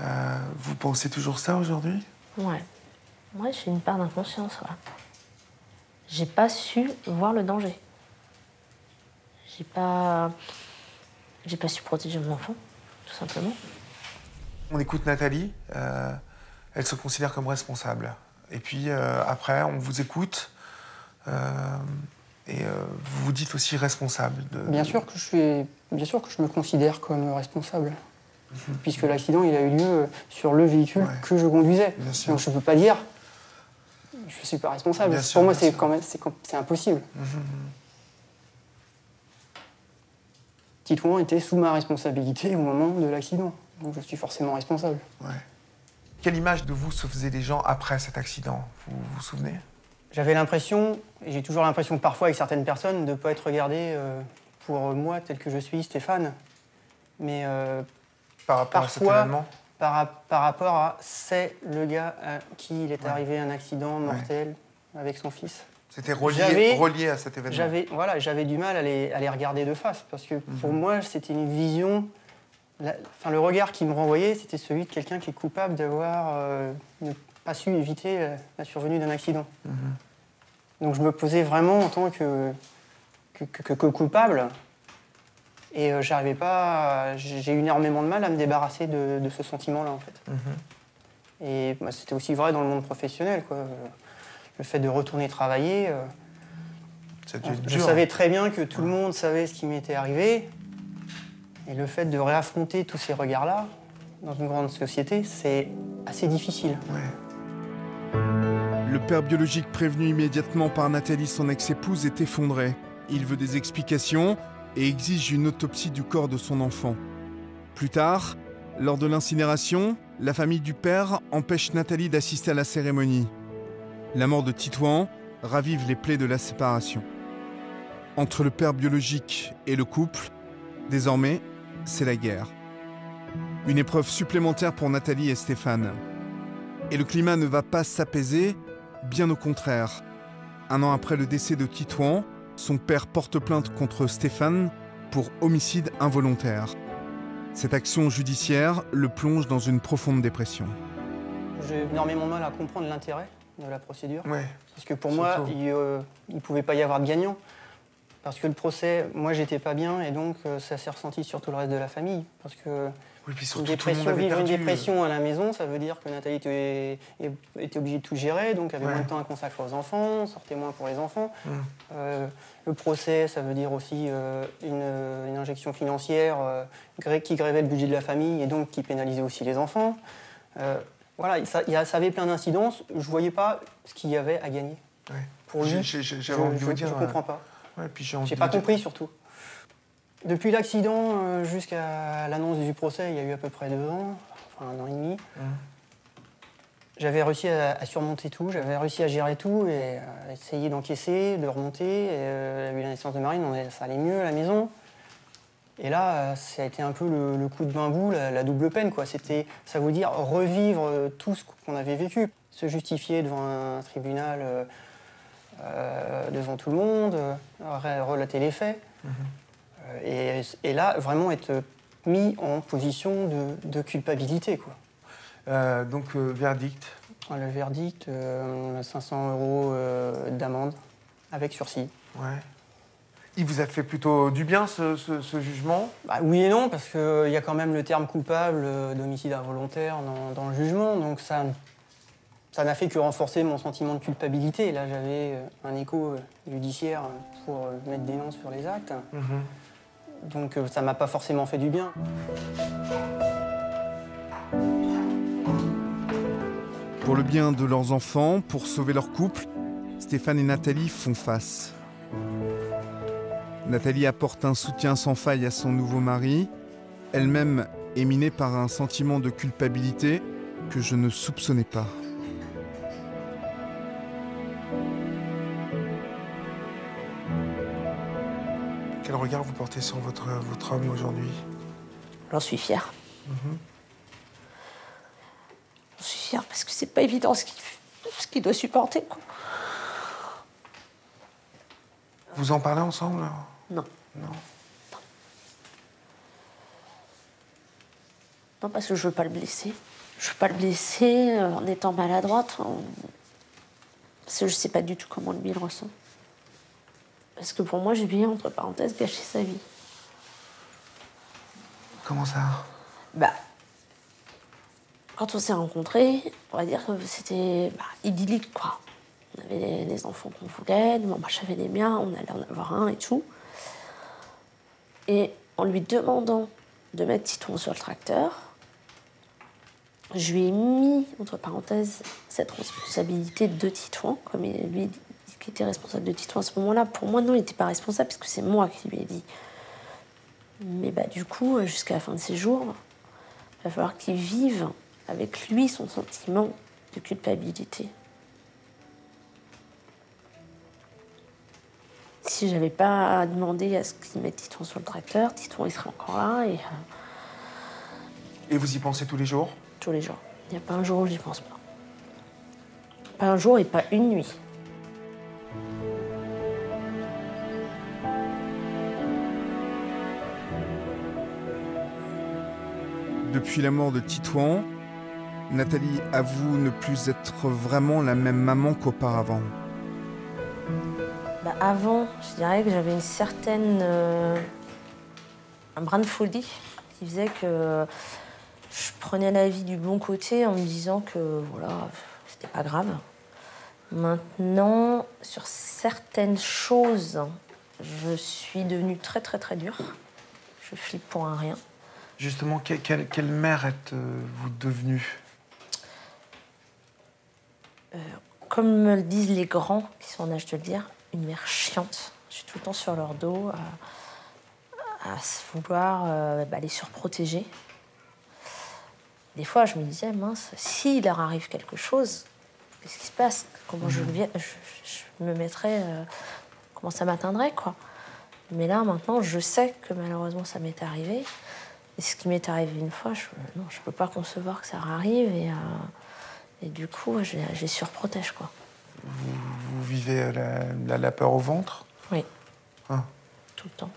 euh, vous pensez toujours ça aujourd'hui? Ouais. Moi, j'ai une part d'inconscience. Voilà. J'ai pas su voir le danger. J'ai pas, j'ai pas su protéger mon enfant, tout simplement. On écoute Nathalie, euh, elle se considère comme responsable. Et puis euh, après, on vous écoute euh, et euh, vous vous dites aussi responsable. De... Bien sûr que je suis, bien sûr que je me considère comme responsable, puisque l'accident il a eu lieu sur le véhicule Mhm. Ouais. que je conduisais. Bien sûr. Donc je peux pas dire, je suis pas responsable. Bien Pour sûr, moi c'est quand même, c'est, com- c'est impossible. Mhm. Titouan était sous ma responsabilité au moment de l'accident, donc je suis forcément responsable. Ouais. Quelle image de vous se faisaient les gens après cet accident? Vous vous souvenez? J'avais l'impression, et j'ai toujours l'impression parfois avec certaines personnes, de ne pas être regardé euh, pour moi tel que je suis, Stéphane. Mais euh, par rapport à cet événement? Par, par rapport à c'est le gars à qui il est Ouais. arrivé un accident Ouais. mortel avec son fils. C'était relié, relié à cet événement. J'avais voilà, j'avais du mal à les, à les regarder de face parce que pour Mhm. moi c'était une vision. Enfin, le regard qui me renvoyait, c'était celui de quelqu'un qui est coupable d'avoir euh, ne pas su éviter la, la survenue d'un accident. Mhm. Donc je me posais vraiment en tant que, que, que- que coupable. Et euh, j'arrivais pas. à- J'ai eu énormément de mal à me débarrasser de, de ce sentiment-là, en fait. Mhm. Et bah, c'était aussi vrai dans le monde professionnel, quoi. Le fait de retourner travailler. euh, être je dur. savais très bien que tout le monde savait ce qui m'était arrivé. Et le fait de réaffronter tous ces regards-là, dans une grande société, c'est assez difficile. Le père biologique prévenu immédiatement par Nathalie, son ex-épouse, est effondré. Il veut des explications et exige une autopsie du corps de son enfant. Plus tard, lors de l'incinération, la famille du père empêche Nathalie d'assister à la cérémonie. La mort de Titouan ravive les plaies de la séparation. Entre le père biologique et le couple, désormais, c'est la guerre. Une épreuve supplémentaire pour Nathalie et Stéphane. Et le climat ne va pas s'apaiser, bien au contraire. Un an après le décès de Titouan, son père porte plainte contre Stéphane pour homicide involontaire. Cette action judiciaire le plonge dans une profonde dépression. J'ai énormément mal à comprendre l'intérêt de la procédure. Ouais. Parce que pour moi, il ne pouvait pas y avoir de gagnant. Parce que le procès, moi, j'étais pas bien et donc euh, ça s'est ressenti sur tout le reste de la famille. Parce que Oui, puis une surtout, tout le dépression, monde avait vivre une perdu. euh. dépression à la maison, ça veut dire que Nathalie était, était obligée de tout gérer, donc avait Ouais. moins de temps à consacrer aux enfants, sortait moins pour les enfants. Mm. Euh, le procès, ça veut dire aussi euh, une, une injection financière euh, qui grévait le budget de la famille et donc qui pénalisait aussi les enfants. Voilà, ça, il y a- ça avait plein d'incidences. Je voyais pas ce qu'il y avait à gagner. Ouais. Pour lui, J'ai- j'ai- j'ai- je, envie de je- vous dire, je comprends pas. Ouais, puis j'ai envie J'ai de pas compris surtout. Depuis l'accident euh, jusqu'à l'annonce du procès, il y a eu à peu près deux ans, enfin un an et demi. Mmh. J'avais réussi à, surmonter tout, j'avais réussi à gérer tout et à essayer d'encaisser, de remonter. Et, euh, il y a eu la naissance de Marine, on ça allait mieux à la maison. Et là, euh, ça a été un peu le, le coup de bambou, la, la double peine. Quoi. C'était, ça veut dire revivre euh, tout ce qu'on avait vécu, se justifier devant un tribunal, euh, euh, devant tout le monde, euh, re- relater les faits. Euh, et, et là, vraiment être mis en position de, de culpabilité. Quoi. Euh, donc, euh, verdict. Le verdict, euh, 500 euros euh, d'amende avec sursis. Ouais. Il vous a fait plutôt du bien, ce, ce- ce jugement? Bah, oui et non, parce qu'il y a quand même le terme coupable euh, d'homicide involontaire dans, dans le jugement, donc ça ça n'a fait que renforcer mon sentiment de culpabilité. Là, j'avais euh, un écho euh, judiciaire pour euh, mettre des noms sur les actes, Mhm. Donc euh, ça m'a pas forcément fait du bien. Pour le bien de leurs enfants, pour sauver leur couple, Stéphane et Nathalie font face. Nathalie apporte un soutien sans faille à son nouveau mari. Elle-même est minée par un sentiment de culpabilité que je ne soupçonnais pas. Regard vous portez sur votre, votre homme aujourd'hui J'en suis fière. Mhm. J'en suis fière parce que c'est pas évident ce qu'il ce doit supporter. quoi. Vous en parlez ensemble Non. Non. Non, parce que je veux pas le blesser. Je veux pas le blesser euh, en étant maladroite. Parce que je sais pas du tout comment lui il ressent. Parce que pour moi, j'ai bien, entre parenthèses, gâché sa vie. Comment ça Bah, quand on s'est rencontrés, on va dire que c'était bah, idyllique, quoi. On avait les, les enfants qu'on voulait, moi j'avais les miens, on allait en avoir un et tout. Et en lui demandant de mettre Titouan sur le tracteur, je lui ai mis, entre parenthèses, cette responsabilité de Titouan, comme il- lui qui était responsable de Titouan à ce moment-là. Pour moi, non, il n'était pas responsable, puisque c'est moi qui lui ai dit. Mais bah, du coup, euh, jusqu'à la fin de ses jours, il va falloir qu'il vive avec lui son sentiment de culpabilité. Si j'avais pas demandé à ce qu'il mette Titouan sur le tracteur, Titouan il serait encore là et euh, Et vous y pensez tous les jours? Tous les jours. Il n'y a pas un jour où j'y pense pas. Pas un jour et pas une nuit. Depuis la mort de Titouan, Nathalie avoue ne plus être vraiment la même maman qu'auparavant. Bah, avant, je dirais que j'avais une certaine. euh, un brin de folie qui faisait que je prenais la vie du bon côté en me disant que voilà, c'était pas grave. Maintenant, sur certaines choses, je suis devenue très très très dure. Je flippe pour un rien. Justement, que- quelle, quelle mère êtes-vous devenue? Comme me le disent les grands qui sont en âge de le dire, une mère chiante. Je suis tout le temps sur leur dos, à, à se vouloir euh, bah, les surprotéger. Des fois, je me disais, mince, s'il leur arrive quelque chose, qu'est-ce qui se passe? Comment je, je me mettrais. euh, comment ça m'atteindrait, quoi? Mais là, maintenant, je sais que malheureusement, ça m'est arrivé. Et ce qui m'est arrivé une fois, je ne je peux pas concevoir que ça arrive. Et, euh, et du coup, je, je les surprotège, quoi. Vous vivez la, la- la peur au ventre? Oui. Ah. Tout le temps.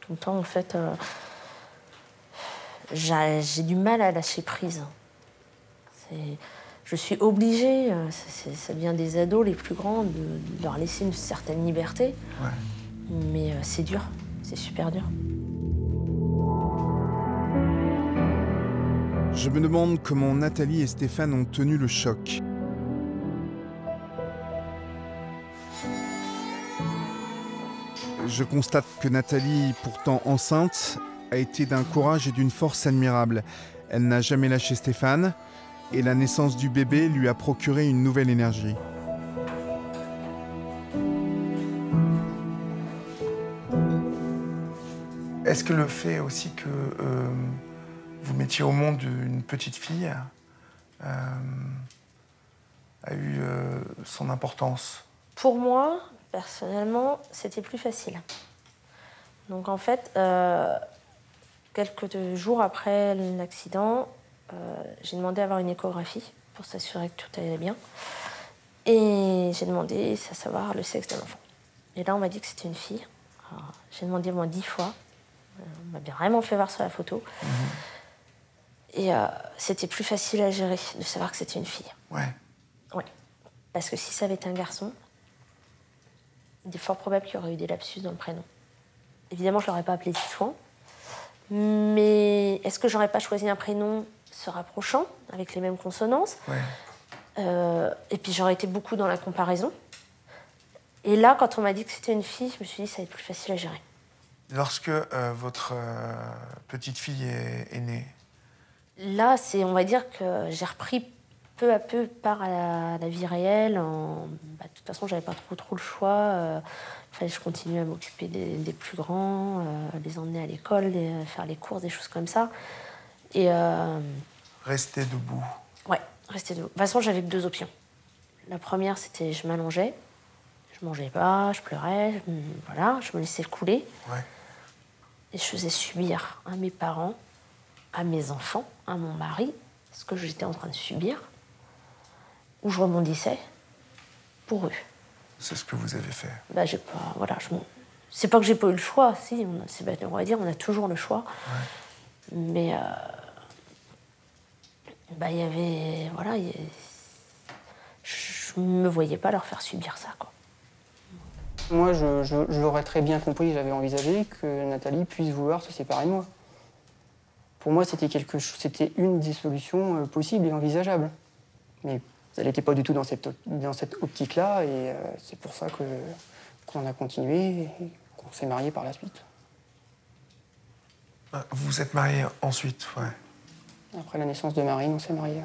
Tout le temps, en fait, euh, j'ai du mal à lâcher prise. Je suis obligée, euh, ça devient des ados les plus grands, de, de leur laisser une certaine liberté. Ouais. Mais c'est dur, c'est super dur. Je me demande comment Nathalie et Stéphane ont tenu le choc. Je constate que Nathalie, pourtant enceinte, a été d'un courage et d'une force admirable. Elle n'a jamais lâché Stéphane et la naissance du bébé lui a procuré une nouvelle énergie. Est-ce que le fait aussi que euh, vous mettiez au monde une petite fille euh, a eu euh, son importance? Pour moi, personnellement, c'était plus facile. Donc en fait, euh, quelques jours après l'accident, j'ai demandé à avoir une échographie pour s'assurer que tout allait bien. Et j'ai demandé à savoir le sexe de l'enfant. Et là, on m'a dit que c'était une fille. J'ai demandé au moins dix fois. On m'a bien vraiment fait voir sur la photo. Et euh, c'était plus facile à gérer de savoir que c'était une fille. Ouais. Oui. Parce que si ça avait été un garçon, il est fort probable qu'il y aurait eu des lapsus dans le prénom. Évidemment, je ne l'aurais pas appelé Titouan. Mais est-ce que j'aurais pas choisi un prénom se rapprochant, avec les mêmes consonances? Ouais. Euh, Et puis j'aurais été beaucoup dans la comparaison. Et là, quand on m'a dit que c'était une fille, je me suis dit ça va être plus facile à gérer. Lorsque euh, votre euh, petite fille est, est née, Là, c'est, on va dire que j'ai repris peu à peu part à la, la vie réelle. En, bah, de toute façon, j'avais pas trop trop le choix. Euh, fallait que je continue à m'occuper des, des plus grands, euh, les emmener à l'école, les- faire les courses, des choses comme ça. Et euh, restez debout. ouais, rester debout. De toute façon, j'avais que deux options. La première, c'était je m'allongeais, je mangeais pas, je pleurais, je, voilà, je me laissais couler. Ouais. Et je faisais subir à mes parents, à mes enfants, à mon mari, ce que j'étais en train de subir, où je rebondissais pour eux. C'est ce que vous avez fait. Bah, j'ai pas, voilà, je c'est pas que j'ai pas eu le choix, si, on, a- c'est bête, on va dire, on a toujours le choix. Mais euh, bah, il y avait, voilà, il y a- je, je me voyais pas leur faire subir ça. Quoi. Moi, je, je- je l'aurais très bien compris, j'avais envisagé que Nathalie puisse vouloir se séparer de moi. Pour moi, c'était quelque chose, c'était une des solutions euh, possibles et envisageables. Mais elle n'était pas du tout dans cette, op- dans cette optique-là, et euh, c'est pour ça que qu'on a continué et qu'on s'est mariés par la suite. Ah, Vous vous êtes mariés ensuite, ouais. Après la naissance de Marine, on s'est mariés.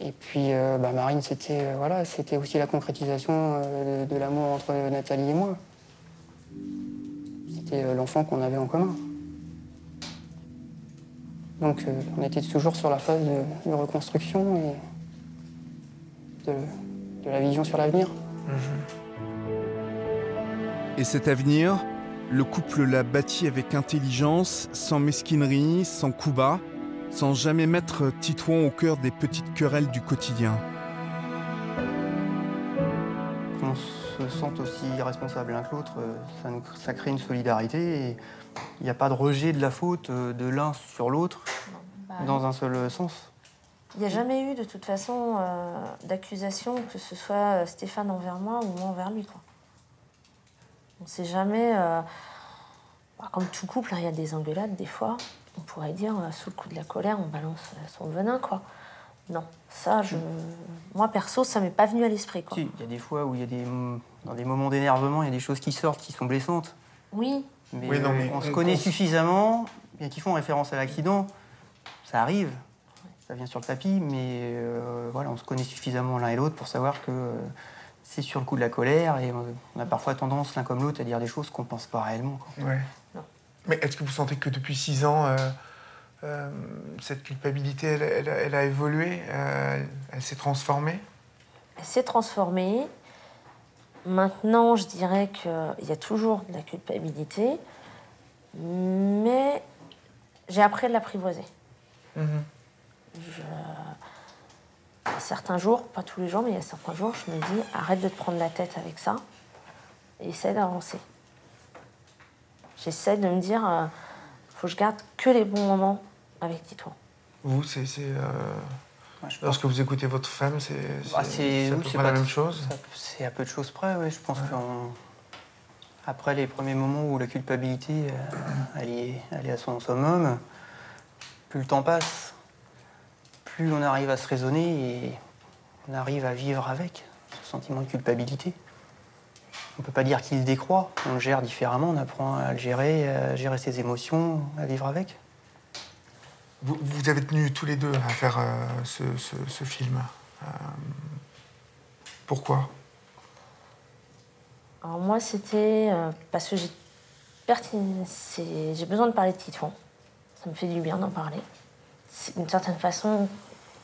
Et puis, euh, bah, Marine, c'était euh, voilà, c'était aussi la concrétisation de, de l'amour entre Nathalie et moi. C'était l'enfant qu'on avait en commun. Donc, euh, on était toujours sur la phase de, reconstruction et de, la vision sur l'avenir. Et cet avenir, le couple l'a bâti avec intelligence, sans mesquinerie, sans coups bas, sans jamais mettre Titouan au cœur des petites querelles du quotidien. Se sente aussi responsables l'un que l'autre, euh, ça, nous- ça crée une solidarité et il n'y a pas de rejet de la faute euh, de l'un sur l'autre Bah, dans un seul sens. Il n'y a jamais eu de toute façon euh, d'accusation, que ce soit Stéphane envers moi ou moi envers lui. Quoi. On ne sait jamais. euh, bah, comme tout couple, hein, il y a des engueulades des fois. On pourrait dire, euh, sous le coup de la colère, on balance son venin. quoi. Non, ça, je... moi perso, ça m'est pas venu à l'esprit. Si, il y a des fois où il y a des, dans des moments d'énervement, il y a des choses qui sortent qui sont blessantes. Oui, Mais, Oui, non, euh, mais on se on- connaît on- suffisamment, bien qu'ils font référence à l'accident, ça arrive, ça vient sur le tapis, mais euh, voilà, on se connaît suffisamment l'un et l'autre pour savoir que euh, c'est sur le coup de la colère et euh, on a parfois tendance l'un comme l'autre à dire des choses qu'on pense pas réellement. quoi. Ouais. Non. Mais est-ce que vous sentez que depuis six ans, euh, euh, cette culpabilité, elle, elle a- elle a évolué euh, Elle s'est transformée elle s'est transformée. Maintenant, je dirais qu'il y a toujours de la culpabilité, mais j'ai appris à l'apprivoiser. Je- Il y a certains jours, pas tous les jours, mais il y a certains jours, je me dis arrête de te prendre la tête avec ça et essaie d'avancer. J'essaie de me dire euh, faut que je garde que les bons moments avec Titouan. Vous, c'est. euh, Ouais, Lorsque vous écoutez votre femme, c'est Bah, oui, la même chose C'est à peu de choses près, oui. Je pense qu'en après les premiers moments où la culpabilité euh, elle est, elle est à son summum, plus le temps passe, plus on arrive à se raisonner et on arrive à vivre avec ce sentiment de culpabilité. On ne peut pas dire qu'il décroît, on le gère différemment, on apprend à le gérer, à gérer ses émotions, à vivre avec. Vous, vous avez tenu tous les deux à faire euh, ce, ce- ce film. Euh, pourquoi? Alors moi, c'était euh, parce que j'ai besoin de parler de Titouan. Ça me fait du bien d'en parler. C'est d'une certaine façon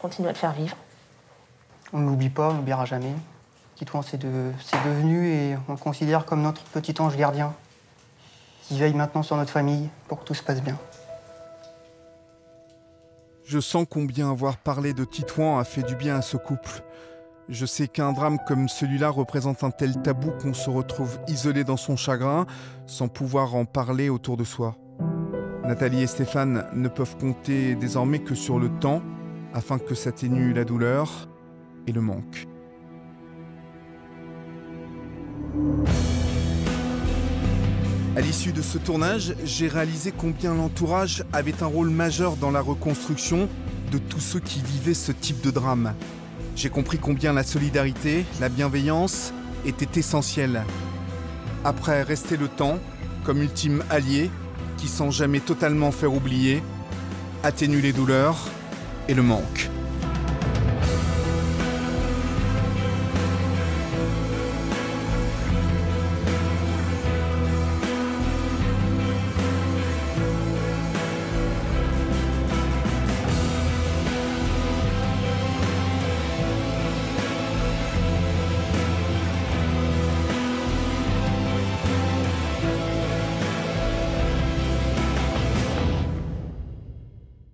continuer à le faire vivre. On ne l'oublie pas, on ne l'oubliera jamais. Titouan, c'est de- c'est devenu et on le considère comme notre petit ange gardien qui veille maintenant sur notre famille pour que tout se passe bien. Je sens combien avoir parlé de Titouan a fait du bien à ce couple. Je sais qu'un drame comme celui-là représente un tel tabou qu'on se retrouve isolé dans son chagrin, sans pouvoir en parler autour de soi. Nathalie et Stéphane ne peuvent compter désormais que sur le temps afin que s'atténue la douleur et le manque. À l'issue de ce tournage, j'ai réalisé combien l'entourage avait un rôle majeur dans la reconstruction de tous ceux qui vivaient ce type de drame. J'ai compris combien la solidarité, la bienveillance étaient essentielles. Après rester le temps, comme ultime allié, qui sans jamais totalement faire oublier, atténue les douleurs et le manque.